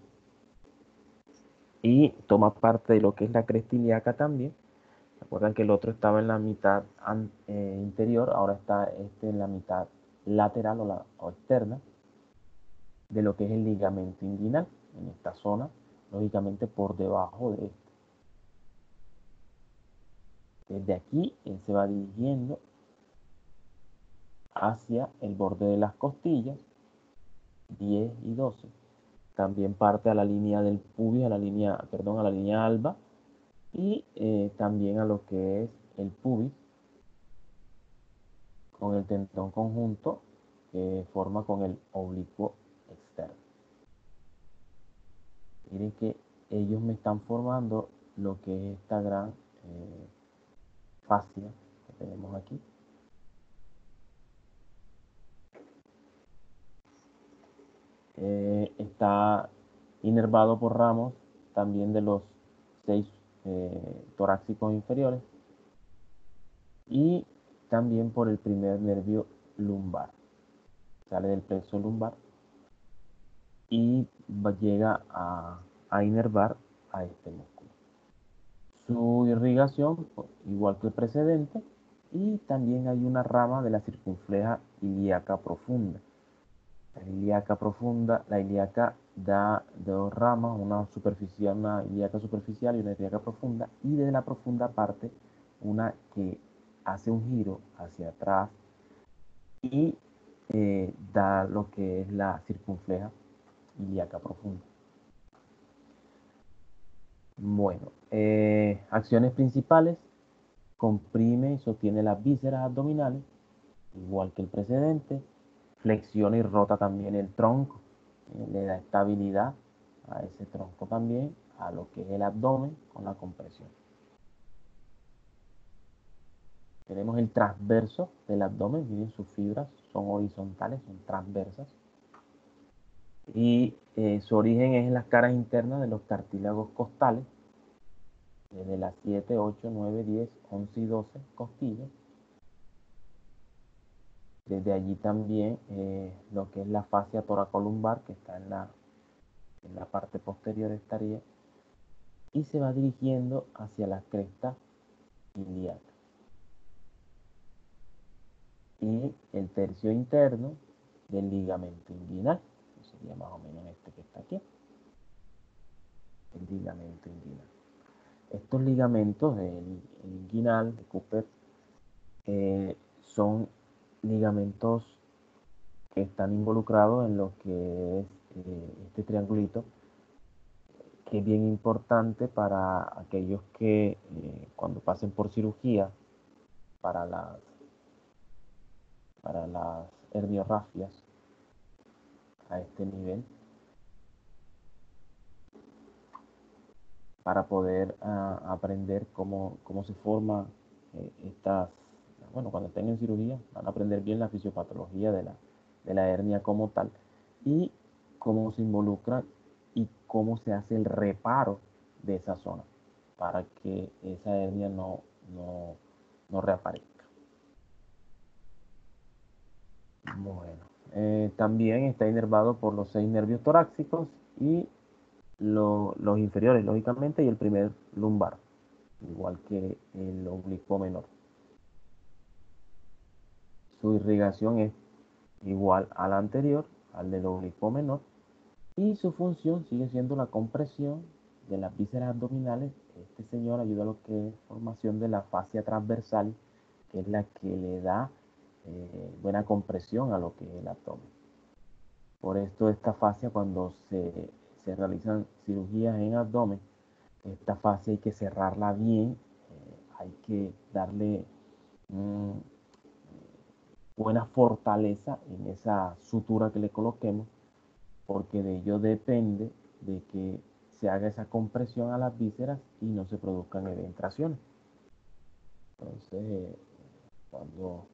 Y toma parte de lo que es la cresta ilíaca también. Recuerdan que el otro estaba en la mitad eh, interior, ahora está este en la mitad lateral o, la, externa de lo que es el ligamento inguinal, en esta zona, lógicamente por debajo de. Desde aquí él se va dirigiendo hacia el borde de las costillas, 10 y 12. También parte a la línea del pubis, a la línea, perdón, a la línea alba y eh, también a lo que es el pubis con el tendón conjunto que forma con el oblicuo externo. Miren que ellos me están formando lo que es esta gran eh, fascia que tenemos aquí. Eh, está inervado por ramos también de los seis eh, torácicos inferiores y también por el primer nervio lumbar. Sale del plexo lumbar y llega a, a inervar a este músculo. Su irrigación, igual que el precedente, y también hay una rama de la circunfleja ilíaca profunda. La ilíaca profunda, la ilíaca da dos ramas, una superficial, una ilíaca superficial y una ilíaca profunda, y de la profunda parte una que hace un giro hacia atrás y eh, da lo que es la circunfleja ilíaca profunda. Bueno, eh, acciones principales. Comprime y sostiene las vísceras abdominales, igual que el precedente. Flexiona y rota también el tronco. Eh, le da estabilidad a ese tronco también, a lo que es el abdomen con la compresión. Tenemos el transverso del abdomen, miren sus fibras son horizontales, son transversas. Y eh, su origen es en las caras internas de los cartílagos costales, desde las 7, 8, 9, 10, 11 y 12 costillas. Desde allí también eh, lo que es la fascia toracolumbar, que está en la, en la parte posterior estaría, y se va dirigiendo hacia la cresta ilíaca. Y el tercio interno del ligamento inguinal, sería más o menos este que está aquí, el ligamento inguinal. Estos ligamentos, el, el inguinal, de Cooper, eh, son ligamentos que están involucrados en lo que es eh, este triangulito, que es bien importante para aquellos que eh, cuando pasen por cirugía para las, para las herniorrafias a este nivel, para poder uh, aprender cómo, cómo, se forma eh, estas, bueno, cuando estén en cirugía, van a aprender bien la fisiopatología de la, de la hernia como tal y cómo se involucra y cómo se hace el reparo de esa zona para que esa hernia no, no, no reaparezca. Bueno, eh, también está inervado por los seis nervios torácicos y lo, los inferiores, lógicamente, y el primer lumbar, igual que el oblicuo menor. Su irrigación es igual a la anterior, al del oblicuo menor, y su función sigue siendo la compresión de las vísceras abdominales. Este señor ayuda a lo que es formación de la fascia transversal, que es la que le da eh, buena compresión a lo que es el abdomen. Por esto esta fascia cuando se se realizan cirugías en abdomen, esta fase hay que cerrarla bien, eh, hay que darle mm, buena fortaleza en esa sutura que le coloquemos, porque de ello depende de que se haga esa compresión a las vísceras y no se produzcan eventraciones. Entonces, cuando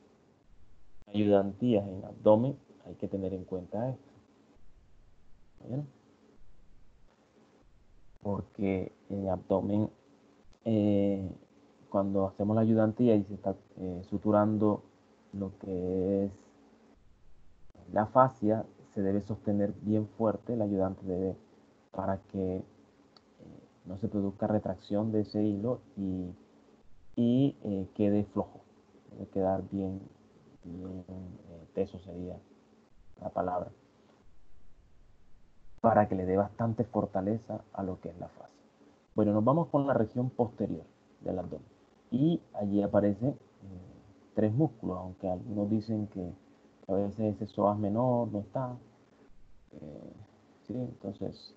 ayudantías en abdomen, hay que tener en cuenta esto. ¿Bien? porque en abdomen, eh, cuando hacemos la ayudantía y se está eh, suturando lo que es la fascia, se debe sostener bien fuerte, el ayudante debe, para que eh, no se produzca retracción de ese hilo y, y quede flojo, debe quedar bien, bien teso sería la palabra para que le dé bastante fortaleza a lo que es la fase. Bueno, nos vamos con la región posterior del abdomen. Y allí aparecen eh, tres músculos, aunque algunos dicen que a veces ese psoas menor no está. Eh, ¿sí? Entonces,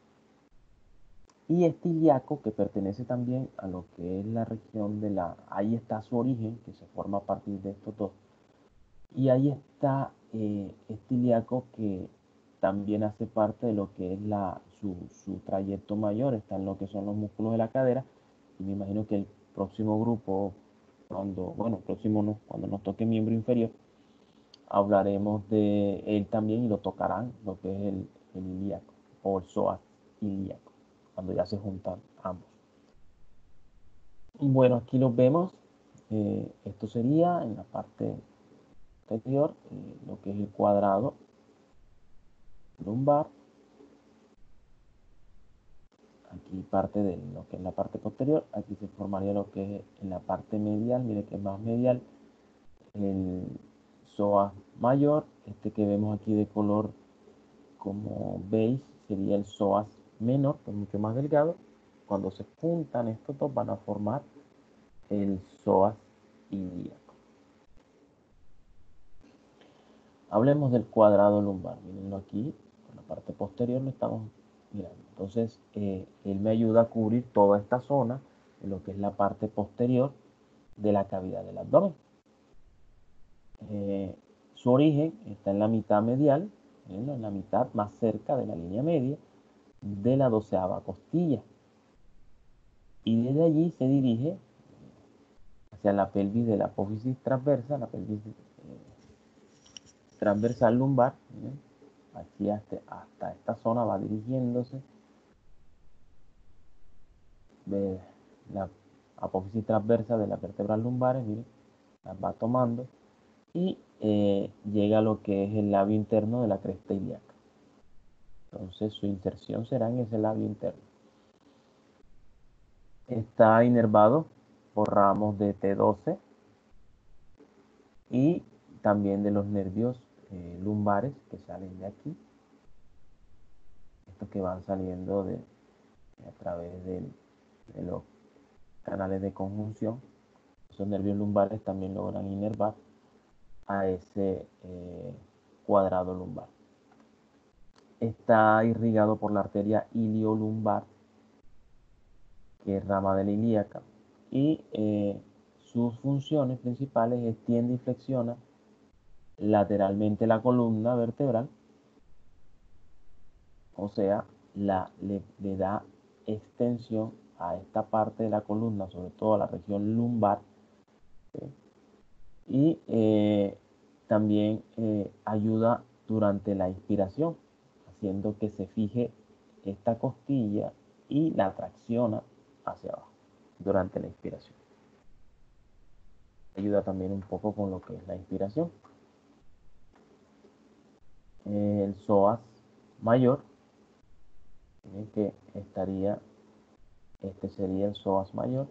y este ilíaco que pertenece también a lo que es la región de la, ahí está su origen, que se forma a partir de estos dos. Y ahí está eh, ilíaco que también hace parte de lo que es la, su, su, trayecto mayor, está en lo que son los músculos de la cadera, y me imagino que el próximo grupo, cuando, bueno, próximo no, cuando nos toque miembro inferior, hablaremos de él también y lo tocarán, lo que es el, ilíaco, o el psoas ilíaco, cuando ya se juntan ambos. Bueno, aquí lo vemos. Eh, esto sería en la parte eh, lo que es el cuadrado lumbar. Aquí parte de lo que es la parte posterior. Aquí se formaría lo que es en la parte medial. Mire que es más medial. El psoas mayor. Este que vemos aquí de color como beige sería el psoas menor, que es mucho más delgado. Cuando se juntan estos dos van a formar el psoas ilíaco. Hablemos del cuadrado lumbar. Mírenlo aquí, por la parte posterior lo estamos mirando. Entonces, eh, él me ayuda a cubrir toda esta zona, lo que es la parte posterior de la cavidad del abdomen. Eh, su origen está en la mitad medial, en la mitad más cerca de la línea media de la doceava costilla. Y desde allí se dirige hacia la pelvis de la apófisis transversa, la pelvis transversal lumbar. Aquí hasta, hasta esta zona va dirigiéndose de la apófisis transversa de las vértebras lumbares, miren, las va tomando y eh, llega a lo que es el labio interno de la cresta ilíaca. Entonces su inserción será en ese labio interno. Está inervado por ramos de T12 y también de los nervios eh, lumbares que salen de aquí. Estos que van saliendo de, a través de los canales de conjunción. Esos nervios lumbares también logran inervar a ese eh, cuadrado lumbar. Está irrigado por la arteria iliolumbar, que es rama de la ilíaca, y eh, sus funciones principales extiende y flexiona lateralmente la columna vertebral, o sea, le, da extensión a esta parte de la columna, sobre todo a la región lumbar, y eh, también eh, ayuda durante la inspiración, haciendo que se fije esta costilla y la tracciona hacia abajo durante la inspiración. Ayuda también un poco con lo que es la inspiración. El psoas mayor, que estaría, este sería el psoas mayor,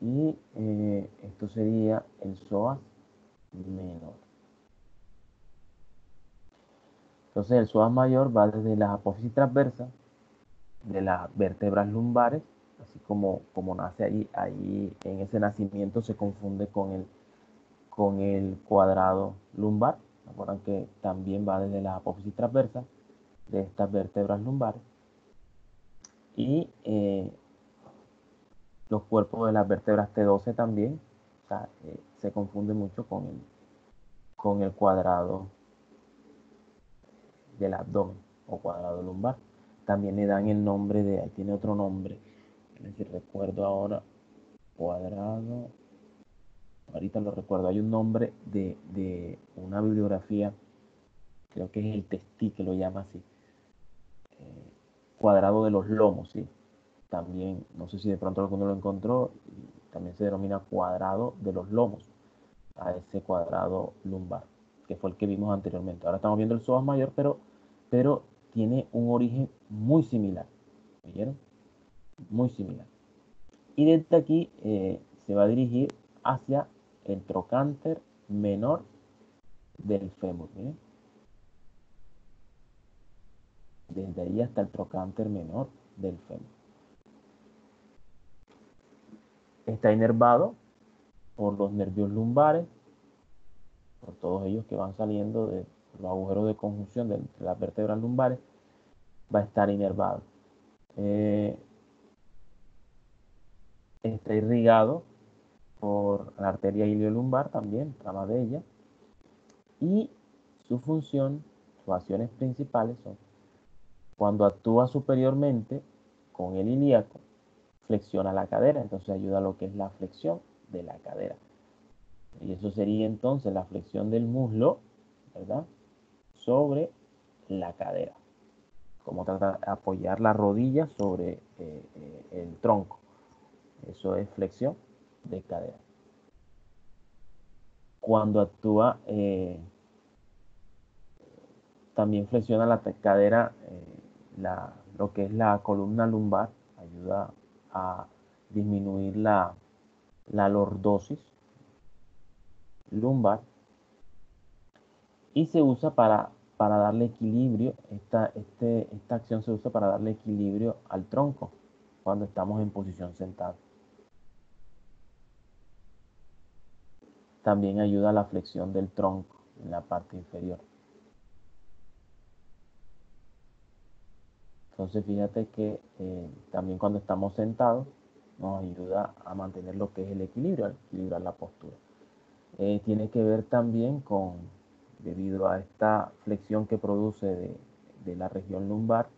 y eh, esto sería el psoas menor. Entonces el psoas mayor va desde la apófisis transversa de las vértebras lumbares, así como, como nace ahí, ahí en ese nacimiento se confunde con el, con el cuadrado lumbar. Recuerdan que también va desde la apófisis transversa de estas vértebras lumbares. Y eh, los cuerpos de las vértebras T12 también eh, se confunde mucho con el, con el cuadrado del abdomen o cuadrado lumbar. También le dan el nombre de, ahí tiene otro nombre, si recuerdo ahora, cuadrado, ahorita lo recuerdo, hay un nombre de, de una bibliografía, creo que es el testí que lo llama así, eh, cuadrado de los lomos, sí, también, no sé si de pronto alguno lo encontró, también se denomina cuadrado de los lomos, a ese cuadrado lumbar, que fue el que vimos anteriormente. Ahora estamos viendo el psoas mayor, pero, pero tiene un origen muy similar. ¿Vieron? Muy similar. Y desde aquí eh, se va a dirigir hacia el trocánter menor del fémur. ¿miren? Desde ahí hasta el trocánter menor del fémur. Está inervado por los nervios lumbares, por todos ellos que van saliendo de los agujeros de conjunción de las vértebras lumbares, va a estar inervado. Eh, está irrigado por la arteria iliolumbar también, trama de ella, y su función, sus acciones principales son cuando actúa superiormente con el ilíaco, flexiona la cadera, entonces ayuda a lo que es la flexión de la cadera. Y eso sería entonces la flexión del muslo, ¿verdad? Sobre la cadera. Como trata de apoyar la rodilla sobre eh, eh, el tronco. Eso es flexión de cadera. Cuando actúa, eh, también flexiona la cadera, eh, la, lo que es la columna lumbar, ayuda a disminuir la, lordosis lumbar y se usa para, para darle equilibrio, esta, este, esta acción se usa para darle equilibrio al tronco cuando estamos en posición sentada. También ayuda a la flexión del tronco en la parte inferior. Entonces fíjate que eh, también cuando estamos sentados nos ayuda a mantener lo que es el equilibrio, a equilibrar la postura. Eh, tiene que ver también con, debido a esta flexión que produce de, de la región lumbar,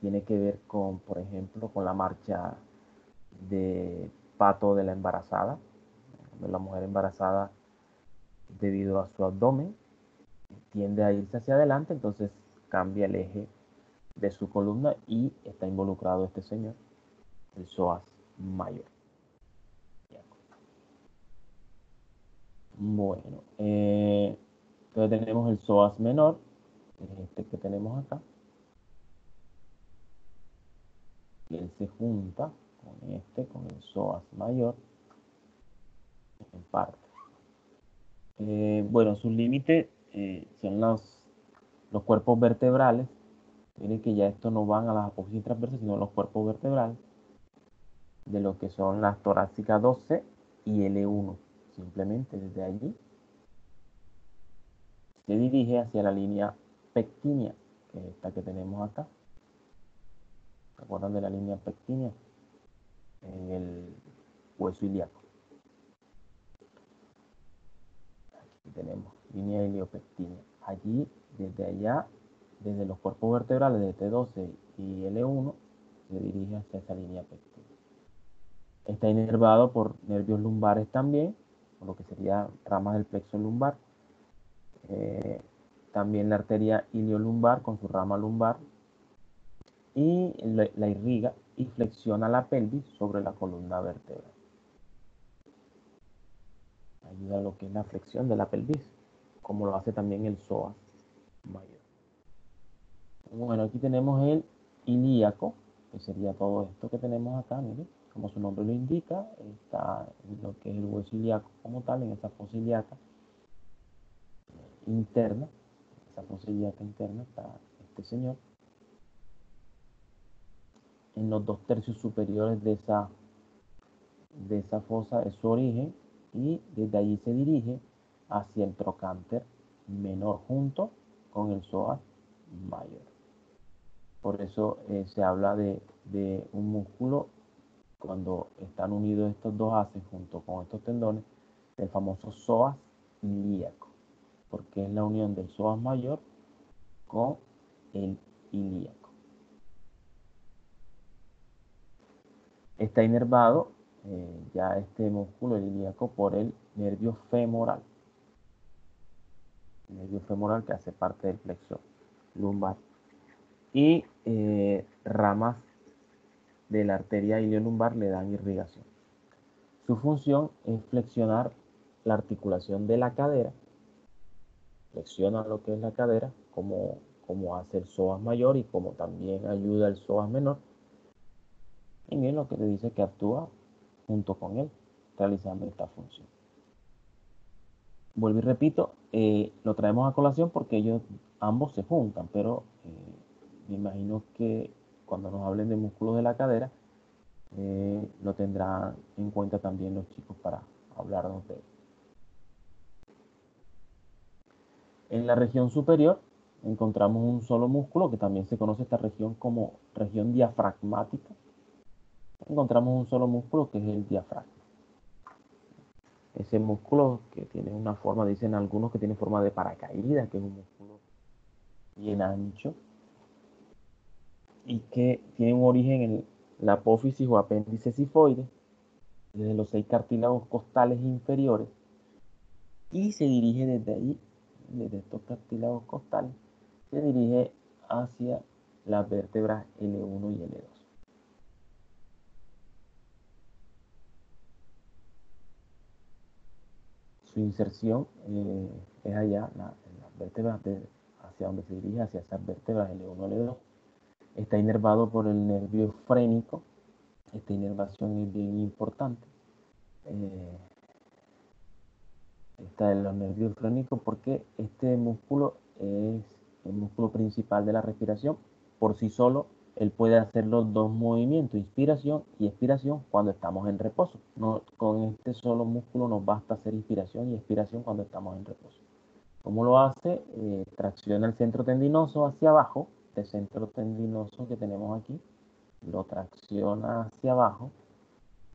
tiene que ver con, por ejemplo, con la marcha de pato de la embarazada. La mujer embarazada, debido a su abdomen, tiende a irse hacia adelante, entonces cambia el eje de su columna y está involucrado este señor, el psoas mayor. Bueno, eh, entonces tenemos el psoas menor, este que tenemos acá. Y él se junta con este, con el psoas mayor, en parte. Eh, bueno, sus límites eh, son los, los cuerpos vertebrales. Miren que ya estos no van a las apófisis transversas, sino los cuerpos vertebrales de lo que son las torácicas 12 y L1. Simplemente desde allí se dirige hacia la línea pectínea, que es esta que tenemos acá. ¿Se acuerdan de la línea pectínea? En el hueso ilíaco. Aquí tenemos línea iliopectínea. Allí, desde allá, desde los cuerpos vertebrales de T12 y L1, se dirige hacia esa línea pectínea. Está inervado por nervios lumbares también, por lo que sería ramas del plexo lumbar. Eh, también la arteria iliolumbar con su rama lumbar y la irriga y flexiona la pelvis sobre la columna vertebral. Ayuda a lo que es la flexión de la pelvis, como lo hace también el psoas mayor. Bueno, aquí tenemos el ilíaco, que sería todo esto que tenemos acá, miren como su nombre lo indica, está lo que es el hueso ilíaco como tal, en esa fosa ilíaca interna, esa fosa ilíaca interna está este señor. En los dos tercios superiores de esa, de esa fosa es su origen y desde allí se dirige hacia el trocánter menor junto con el psoas mayor. Por eso eh, se habla de, de un músculo cuando están unidos estos dos haces junto con estos tendones, el famoso psoas ilíaco, porque es la unión del psoas mayor con el ilíaco. Está inervado eh, ya este músculo, ilíaco, por el nervio femoral. El nervio femoral que hace parte del plexo lumbar. Y eh, ramas de la arteria iliolumbar le dan irrigación. Su función es flexionar la articulación de la cadera, flexiona lo que es la cadera, como, como hace el psoas mayor y como también ayuda el psoas menor. Y bien lo que le dice que actúa junto con él, realizando esta función. Vuelvo y repito, eh, lo traemos a colación porque ellos ambos se juntan, pero eh, me imagino que cuando nos hablen de músculos de la cadera, eh, lo tendrán en cuenta también los chicos para hablarnos de él. En la región superior encontramos un solo músculo, que también se conoce esta región como región diafragmática. Encontramos un solo músculo que es el diafragma. Ese músculo que tiene una forma, dicen algunos que tiene forma de paracaídas, que es un músculo bien ancho, y que tiene un origen en la apófisis o apéndice sifoide, desde los seis cartílagos costales inferiores, y se dirige desde ahí, desde estos cartílagos costales, se dirige hacia las vértebras L1 y L2. Su inserción eh, es allá, la, en las vértebras de- hacia donde se dirige, hacia esas vértebras L1, L2. Está inervado por el nervio frénico. Esta inervación es bien importante. Eh, está en los nervios frénicos porque este músculo es el músculo principal de la respiración. Por sí solo, él puede hacer los dos movimientos, inspiración y expiración, cuando estamos en reposo. Con este solo músculo nos basta hacer inspiración y expiración cuando estamos en reposo. ¿Cómo lo hace? Eh, tracciona el centro tendinoso hacia abajo, el centro tendinoso que tenemos aquí, lo tracciona hacia abajo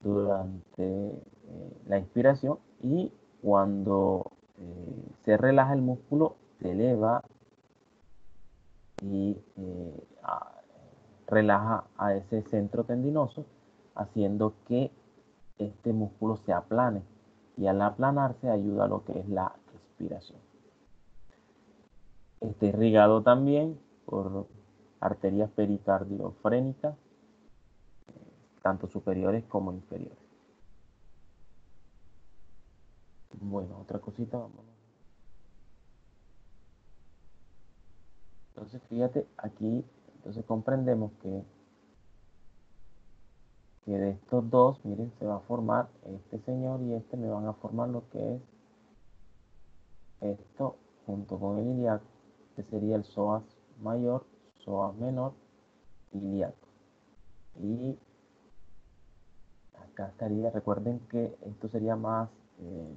durante eh, la inspiración y cuando eh, se relaja el músculo, se eleva y relaja a ese centro tendinoso, haciendo que este músculo se aplane y al aplanarse ayuda a lo que es la respiración. Está irrigado también por arterias pericardiofrénicas, eh, tanto superiores como inferiores. Bueno, otra cosita, vámonos. Entonces, fíjate, aquí, entonces comprendemos que, que de estos dos, miren, se va a formar este señor y este me van a formar lo que es esto junto con el ilíaco, que sería el psoas mayor, psoas menor, ilíaco. Y acá estaría, recuerden que esto sería más eh,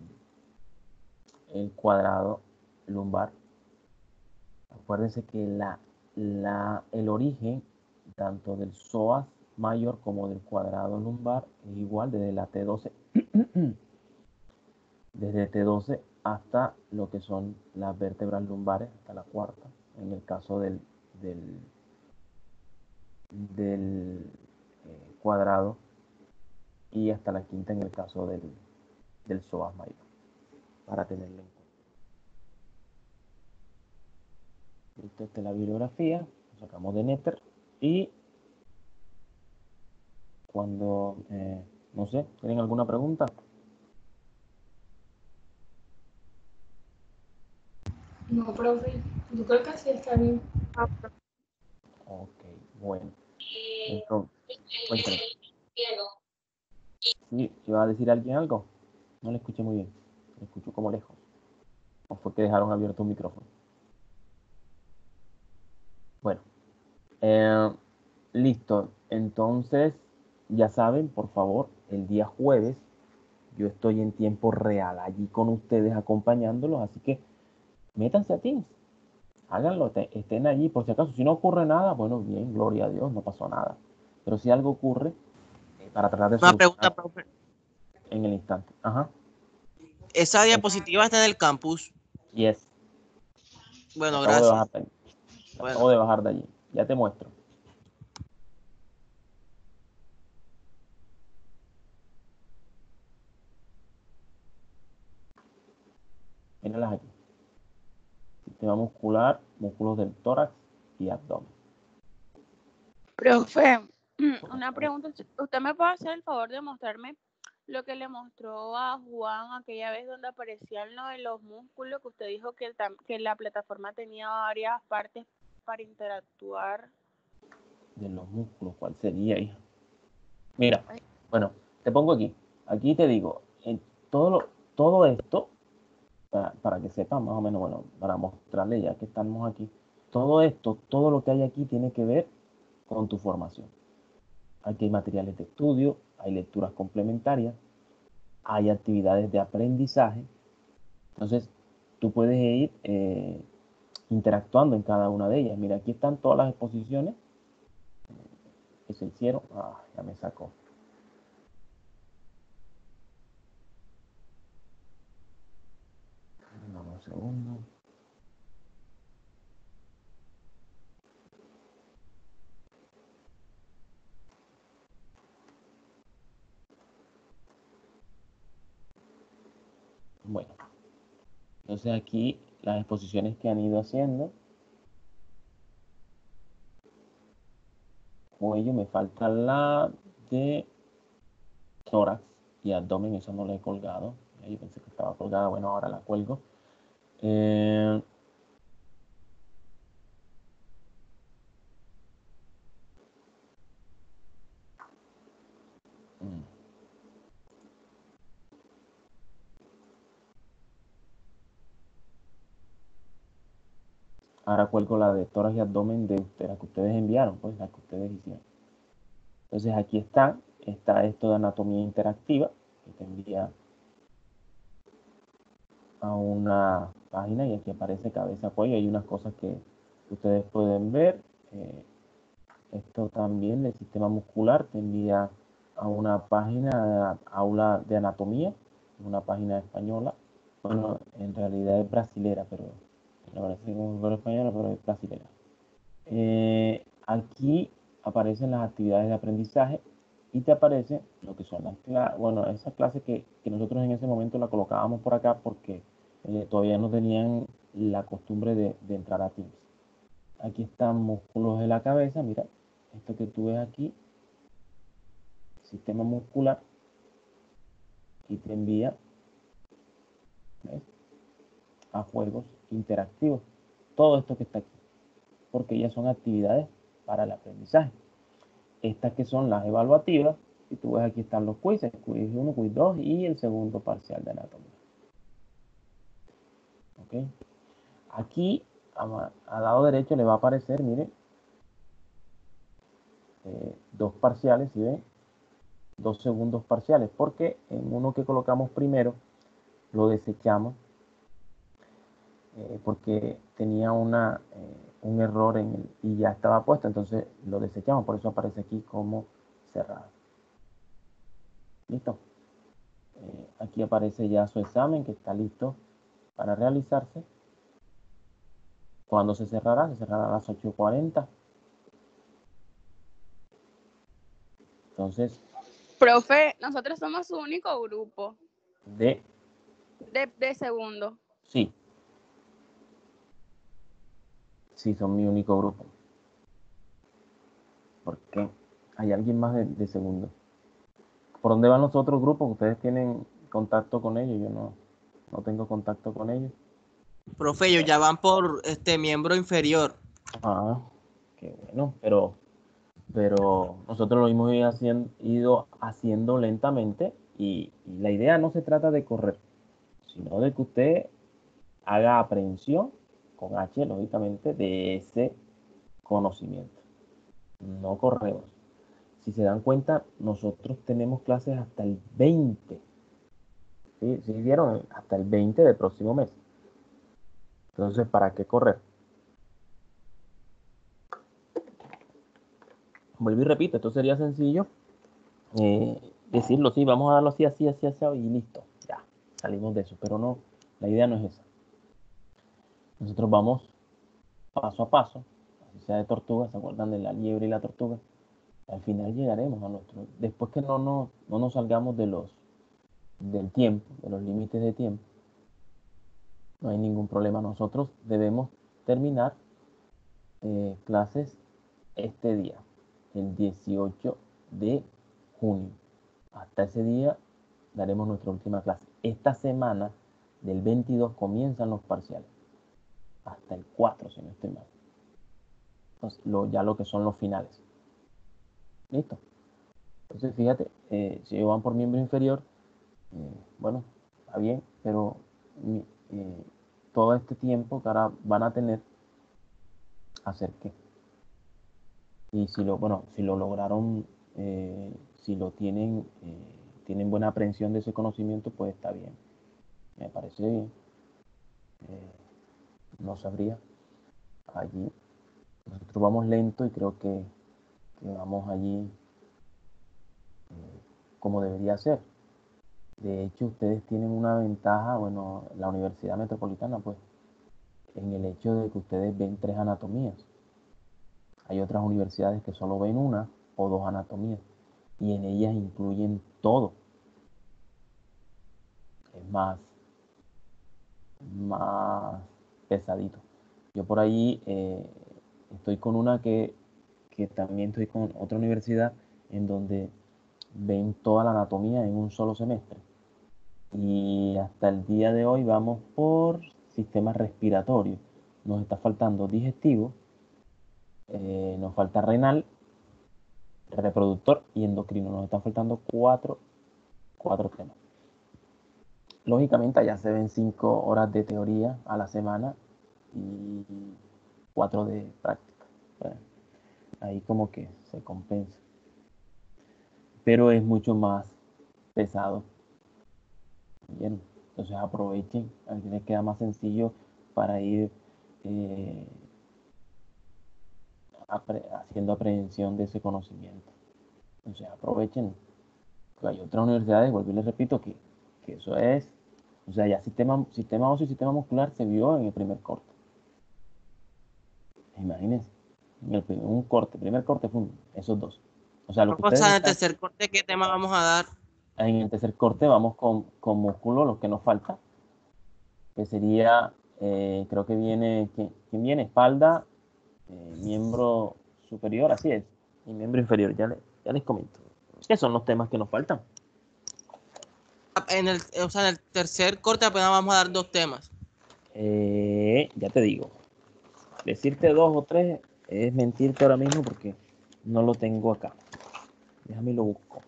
el cuadrado lumbar. Acuérdense que la, el origen tanto del psoas mayor como del cuadrado lumbar es igual desde la T12 desde T12 hasta lo que son las vértebras lumbares, hasta la cuarta, en el caso del, del, del eh, cuadrado, y hasta la quinta en el caso del, del psoas mayor, para tenerlo en cuenta. Listo, esta es la bibliografía, lo sacamos de Netter, y cuando, eh, no sé, ¿tienen alguna pregunta? No, profe, yo creo que así está bien. Ok, bueno. Entonces, cuéntame. Sí, ¿iba a decir alguien algo? No le escuché muy bien. Le escucho como lejos. ¿O fue que dejaron abierto un micrófono? Bueno. eh, listo. Entonces, ya saben, por favor, el día jueves yo estoy en tiempo real allí con ustedes acompañándolos, así que métanse a Teams háganlo, estén allí por si acaso. Si no ocurre nada, bueno, bien, gloria a Dios, no pasó nada. Pero si algo ocurre, eh, para tratar de Una pregunta, profe. en el instante. Ajá. Esa diapositiva está en el campus. Yes. Bueno, acabo gracias. Bueno. acabo de bajar de allí. Ya te muestro. Míralas aquí. Sistema muscular, músculos del tórax y abdomen. Profe, una pregunta. ¿Usted me puede hacer el favor de mostrarme lo que le mostró a Juan aquella vez donde aparecían lo de los músculos que usted dijo que la plataforma tenía varias partes para interactuar? de los músculos, ¿cuál sería, hija? Mira, bueno, te pongo aquí. Aquí te digo, en todo, lo- todo esto, para, para que sepan más o menos, bueno, para mostrarle ya que estamos aquí, todo esto, todo lo que hay aquí tiene que ver con tu formación. Aquí hay materiales de estudio, hay lecturas complementarias, hay actividades de aprendizaje. Entonces, tú puedes ir eh, interactuando en cada una de ellas. Mira, aquí están todas las exposiciones que se hicieron. Ah, ya me sacó. Un segundo. Bueno, entonces aquí las exposiciones que han ido haciendo. Cuello, me falta la de tórax y abdomen, eso no lo he colgado. Yo pensé que estaba colgada, bueno, ahora la cuelgo. Eh, mm. Ahora cuelgo la de tórax y abdomen de la que ustedes enviaron, pues la que ustedes hicieron. Entonces aquí está, está esto de anatomía interactiva, que te envía a una página y aquí aparece cabeza, cuello. Hay unas cosas que ustedes pueden ver. Eh, esto también del sistema muscular te envía a una página, aula de anatomía, una página española. Bueno, en realidad es brasilera, pero me parece como española, pero es brasilera. Eh, aquí aparecen las actividades de aprendizaje y te aparece lo que son las clases, bueno, esa clase que, que, nosotros en ese momento la colocábamos por acá porque eh, todavía no tenían la costumbre de, de, entrar a Teams. Aquí están músculos de la cabeza, mira, esto que tú ves aquí, sistema muscular, y te envía a juegos interactivos. Todo esto que está aquí, porque ya son actividades para el aprendizaje. Estas que son las evaluativas, y tú ves aquí están los quizzes, quiz 1, quiz 2 y el segundo parcial de anatomía. ¿Ok? Aquí, al lado derecho le va a aparecer, mire, eh, dos parciales, ¿sí ven? Dos segundos parciales, porque en uno que colocamos primero, lo desechamos eh, porque tenía una, eh, un error en el, y ya estaba puesto, entonces lo desechamos, por eso aparece aquí como cerrado. ¿Listo? Eh, aquí aparece ya su examen que está listo para realizarse. ¿Cuándo se cerrará? Se cerrará a las 8.40. Entonces. Profe, nosotros somos su único grupo. De. De, de segundo. Sí. Sí, son mi único grupo. ¿Por qué? Hay alguien más de, de segundo. ¿Por dónde van los otros grupos? Ustedes tienen contacto con ellos, yo no, no tengo contacto con ellos. Profe, ellos ya van por este miembro inferior. Ah, qué bueno, pero, pero nosotros lo hemos ido haciendo, ido haciendo lentamente y, y, la idea no se trata de correr, sino de que usted haga aprehensión H, lógicamente, de ese conocimiento. No corremos. Si se dan cuenta, nosotros tenemos clases hasta el 20. ¿Sí? ¿Sí vieron? Hasta el 20 del próximo mes. Entonces, ¿para qué correr? Vuelvo y repito, esto sería sencillo. Eh, decirlo, sí, vamos a darlo así, así, así, así, y listo. Ya, salimos de eso. Pero no, la idea no es esa. Nosotros vamos paso a paso, así sea de tortuga, ¿se acuerdan de la liebre y la tortuga? Al final llegaremos a nuestro, después que no, no, no nos salgamos de los, del tiempo, de los límites de tiempo, no hay ningún problema. Nosotros debemos terminar eh, clases este día, el 18 de junio. Hasta ese día daremos nuestra última clase. Esta semana del 22 comienzan los parciales hasta el 4, si no estoy mal. Entonces, ya lo que son los finales. Listo. Entonces, fíjate, eh, si van por miembro inferior, eh, bueno, está bien, pero eh, todo este tiempo que ahora van a tener, hacer qué. Y si lo, bueno, si lo lograron, si lo tienen, tienen buena aprehensión de ese conocimiento, pues está bien. Me parece bien no sabría. Allí nosotros vamos lento y creo que, vamos allí eh, como debería ser. De hecho, ustedes tienen una ventaja, bueno, la Universidad Metropolitana, pues, en el hecho de que ustedes ven tres anatomías. Hay otras universidades que solo ven una o dos anatomías y en ellas incluyen todo. Es más, más pesadito. Yo por ahí eh, estoy con una que, que también estoy con otra universidad en donde ven toda la anatomía en un solo semestre. Y hasta el día de hoy vamos por sistema respiratorio. Nos está faltando digestivo, eh, nos falta renal, reproductor y endocrino. Nos están faltando cuatro, cuatro temas. Lógicamente allá se ven cinco horas de teoría a la semana y cuatro de práctica. Ahí como que se compensa. Pero es mucho más pesado. Bien, entonces aprovechen, a les queda más sencillo para ir eh, haciendo aprehensión de ese conocimiento. Entonces aprovechen. Hay otras universidades, vuelvo y les repito, que, que eso es, o sea, ya sistema, sistema óseo y sistema muscular se vio en el primer corte. Imagínense, en el primer, un corte, primer corte fue un- esos dos. O sea, lo que ustedes en el tercer corte, ¿qué tema vamos a dar? en el tercer corte vamos con, con músculo, lo que nos falta, que sería, eh, creo que viene, ¿quién, quién viene? Espalda, eh, miembro superior, así es, y miembro inferior, ya, le- ya les comento. ¿Qué son los temas que nos faltan? En el, o sea, en el tercer corte apenas vamos a dar dos temas. Eh, ya te digo, decirte dos o tres es mentirte ahora mismo porque no lo tengo acá. Déjame y lo busco.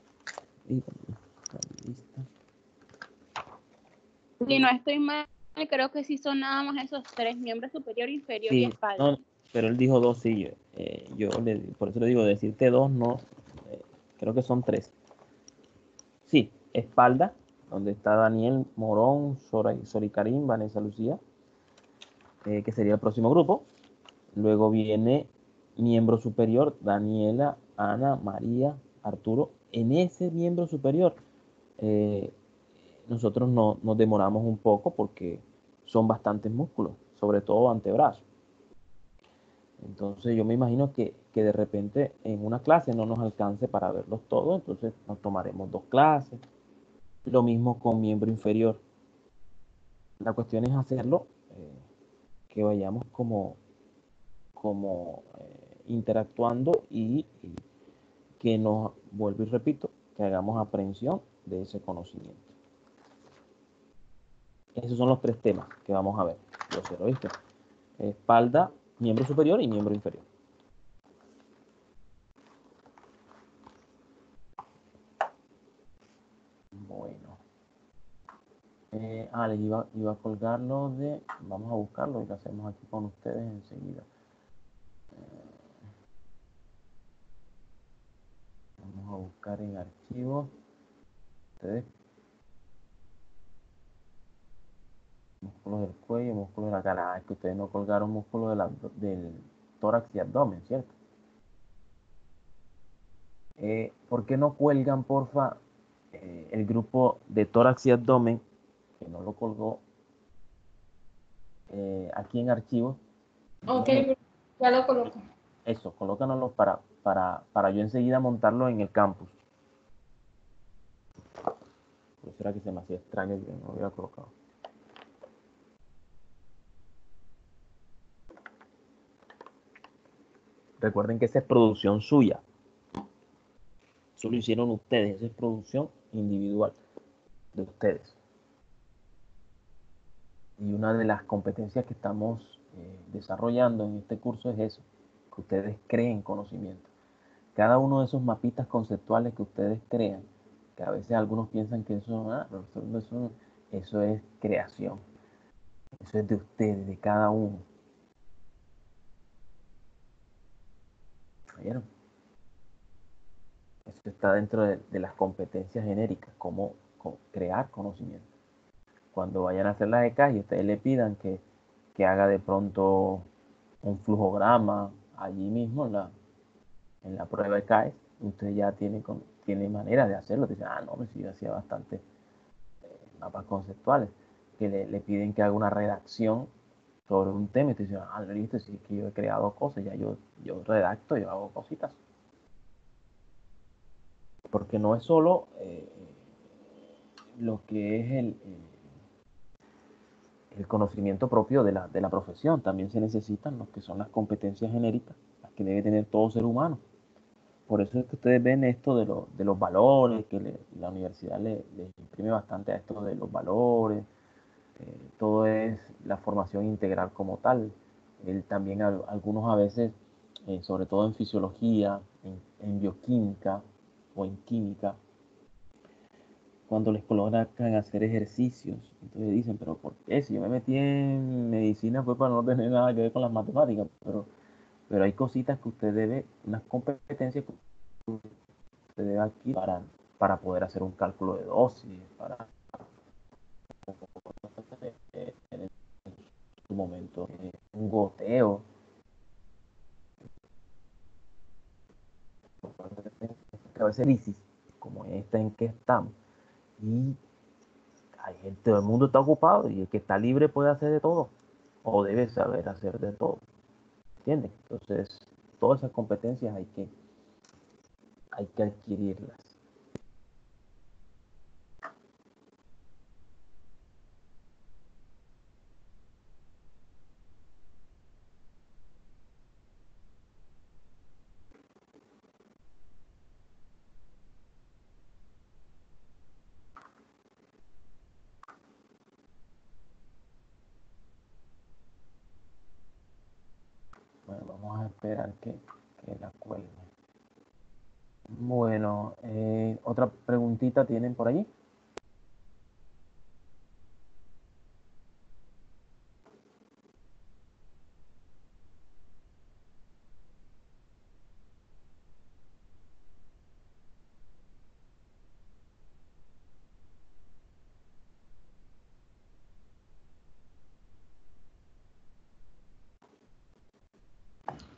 Si no estoy mal, creo que sí son nada más esos tres, miembro superior, inferior y espalda. no, pero él dijo dos, sí. Yo, eh, yo le, por eso le digo, decirte dos, no. eh, creo que son tres. Sí, espalda, donde está Daniel Morón, Sora, Sori Karim, Vanessa Lucía, eh, que sería el próximo grupo. Luego viene miembro superior, Daniela, Ana, María, Arturo. En ese miembro superior, eh, nosotros no, nos demoramos un poco porque son bastantes músculos, sobre todo antebrazos. Entonces yo me imagino que, que de repente en una clase no nos alcance para verlos todos, entonces nos tomaremos dos clases. Lo mismo con miembro inferior. La cuestión es hacerlo, eh, que vayamos como, como eh, interactuando y, que nos, vuelvo y repito, que hagamos aprehensión de ese conocimiento. Esos son los tres temas que vamos a ver. ¿lo viste? Espalda, miembro superior y miembro inferior. Bueno. Eh, ah, les iba, iba a colgarlo de... Vamos a buscarlo y lo hacemos aquí con ustedes enseguida. Vamos a buscar en archivos. Ustedes músculos del cuello, músculos de la cara. Ah, es que ustedes no colgaron músculos del, abdo- del tórax y abdomen, ¿cierto? Eh, ¿Por qué no cuelgan, porfa, eh, el grupo de tórax y abdomen, que no lo colgó eh, aquí en archivos? Ok, ya lo coloco. Eso, colócanoslo para, para, para yo enseguida montarlo en el campus. Por eso era que se me hacía extraño que no lo hubiera colocado. Recuerden que esa es producción suya. Eso lo hicieron ustedes, esa es producción individual de ustedes. Y una de las competencias que estamos eh, desarrollando en este curso es eso, que ustedes creen conocimiento. Cada uno de esos mapitas conceptuales que ustedes crean, que a veces algunos piensan que eso, ah, eso, eso es creación. Eso es de ustedes, de cada uno. ¿Vieron? Eso está dentro de, las competencias genéricas, cómo, cómo crear conocimiento. Cuando vayan a hacer las ECAS y ustedes le pidan que, que haga de pronto un flujograma allí mismo en la, en la prueba de CAES, usted ya tiene, tiene manera de hacerlo. Dice, ah, no, pues sí, hacía bastante eh, mapas conceptuales. Que le, le piden que haga una redacción sobre un tema y te dicen, ah, listo, sí, que yo he creado cosas, ya yo, yo redacto, yo hago cositas. Porque no es solo eh, lo que es el, eh, el conocimiento propio de la, de la profesión, también se necesitan lo que son las competencias genéricas, las que debe tener todo ser humano. por eso es que ustedes ven esto de, lo- de los valores, que la universidad le, imprime bastante a esto de los valores, eh, todo es la formación integral como tal. Él también al- algunos a veces, eh, sobre todo en fisiología, en bioquímica o en química, cuando les colocan a hacer ejercicios, entonces dicen, pero ¿por qué? Si yo me metí en medicina fue para no tener nada que ver con las matemáticas, pero, pero hay cositas que usted debe, unas competencias que usted debe adquirir para, para poder hacer un cálculo de dosis, para en su momento un goteo. A crisis como esta en que estamos y hay gente, todo el mundo está ocupado y el que está libre puede hacer de todo o debe saber hacer de todo. ¿Entienden? Entonces, todas esas competencias hay que, hay que adquirirlas. Bueno, vamos a esperar que, que la cuelgue. Bueno, eh, otra preguntita tienen por allí.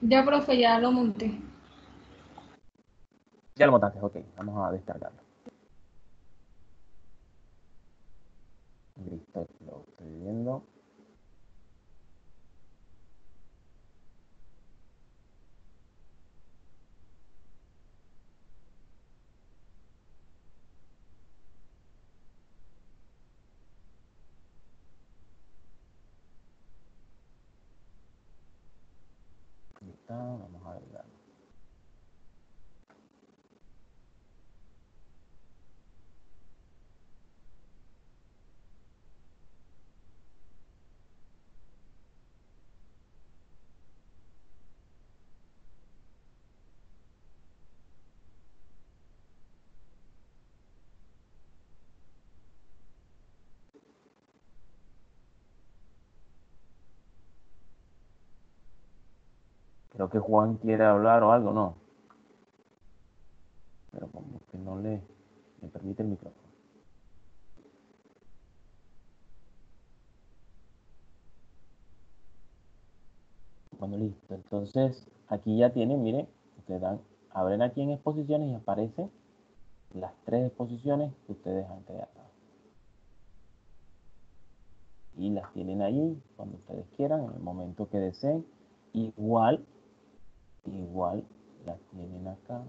Ya, profe, ya lo monté. Ya lo montaste, ok, vamos a descargarlo. Listo, lo estoy viendo. Ahí está, vamos a agregarlo. Que Juan quiere hablar o algo, ¿no? Pero como que no le, le permite el micrófono. Bueno, listo. Entonces, aquí ya tienen, miren, ustedes dan, abren aquí en exposiciones y aparecen las tres exposiciones que ustedes han creado. Y las tienen ahí cuando ustedes quieran, en el momento que deseen. Igual, igual las tienen acá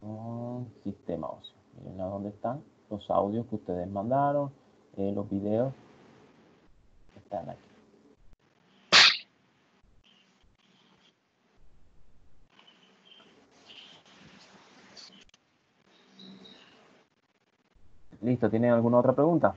con sistema óseo. Miren a dónde están los audios que ustedes mandaron, eh, los videos están aquí. Listo, ¿tienen alguna otra pregunta?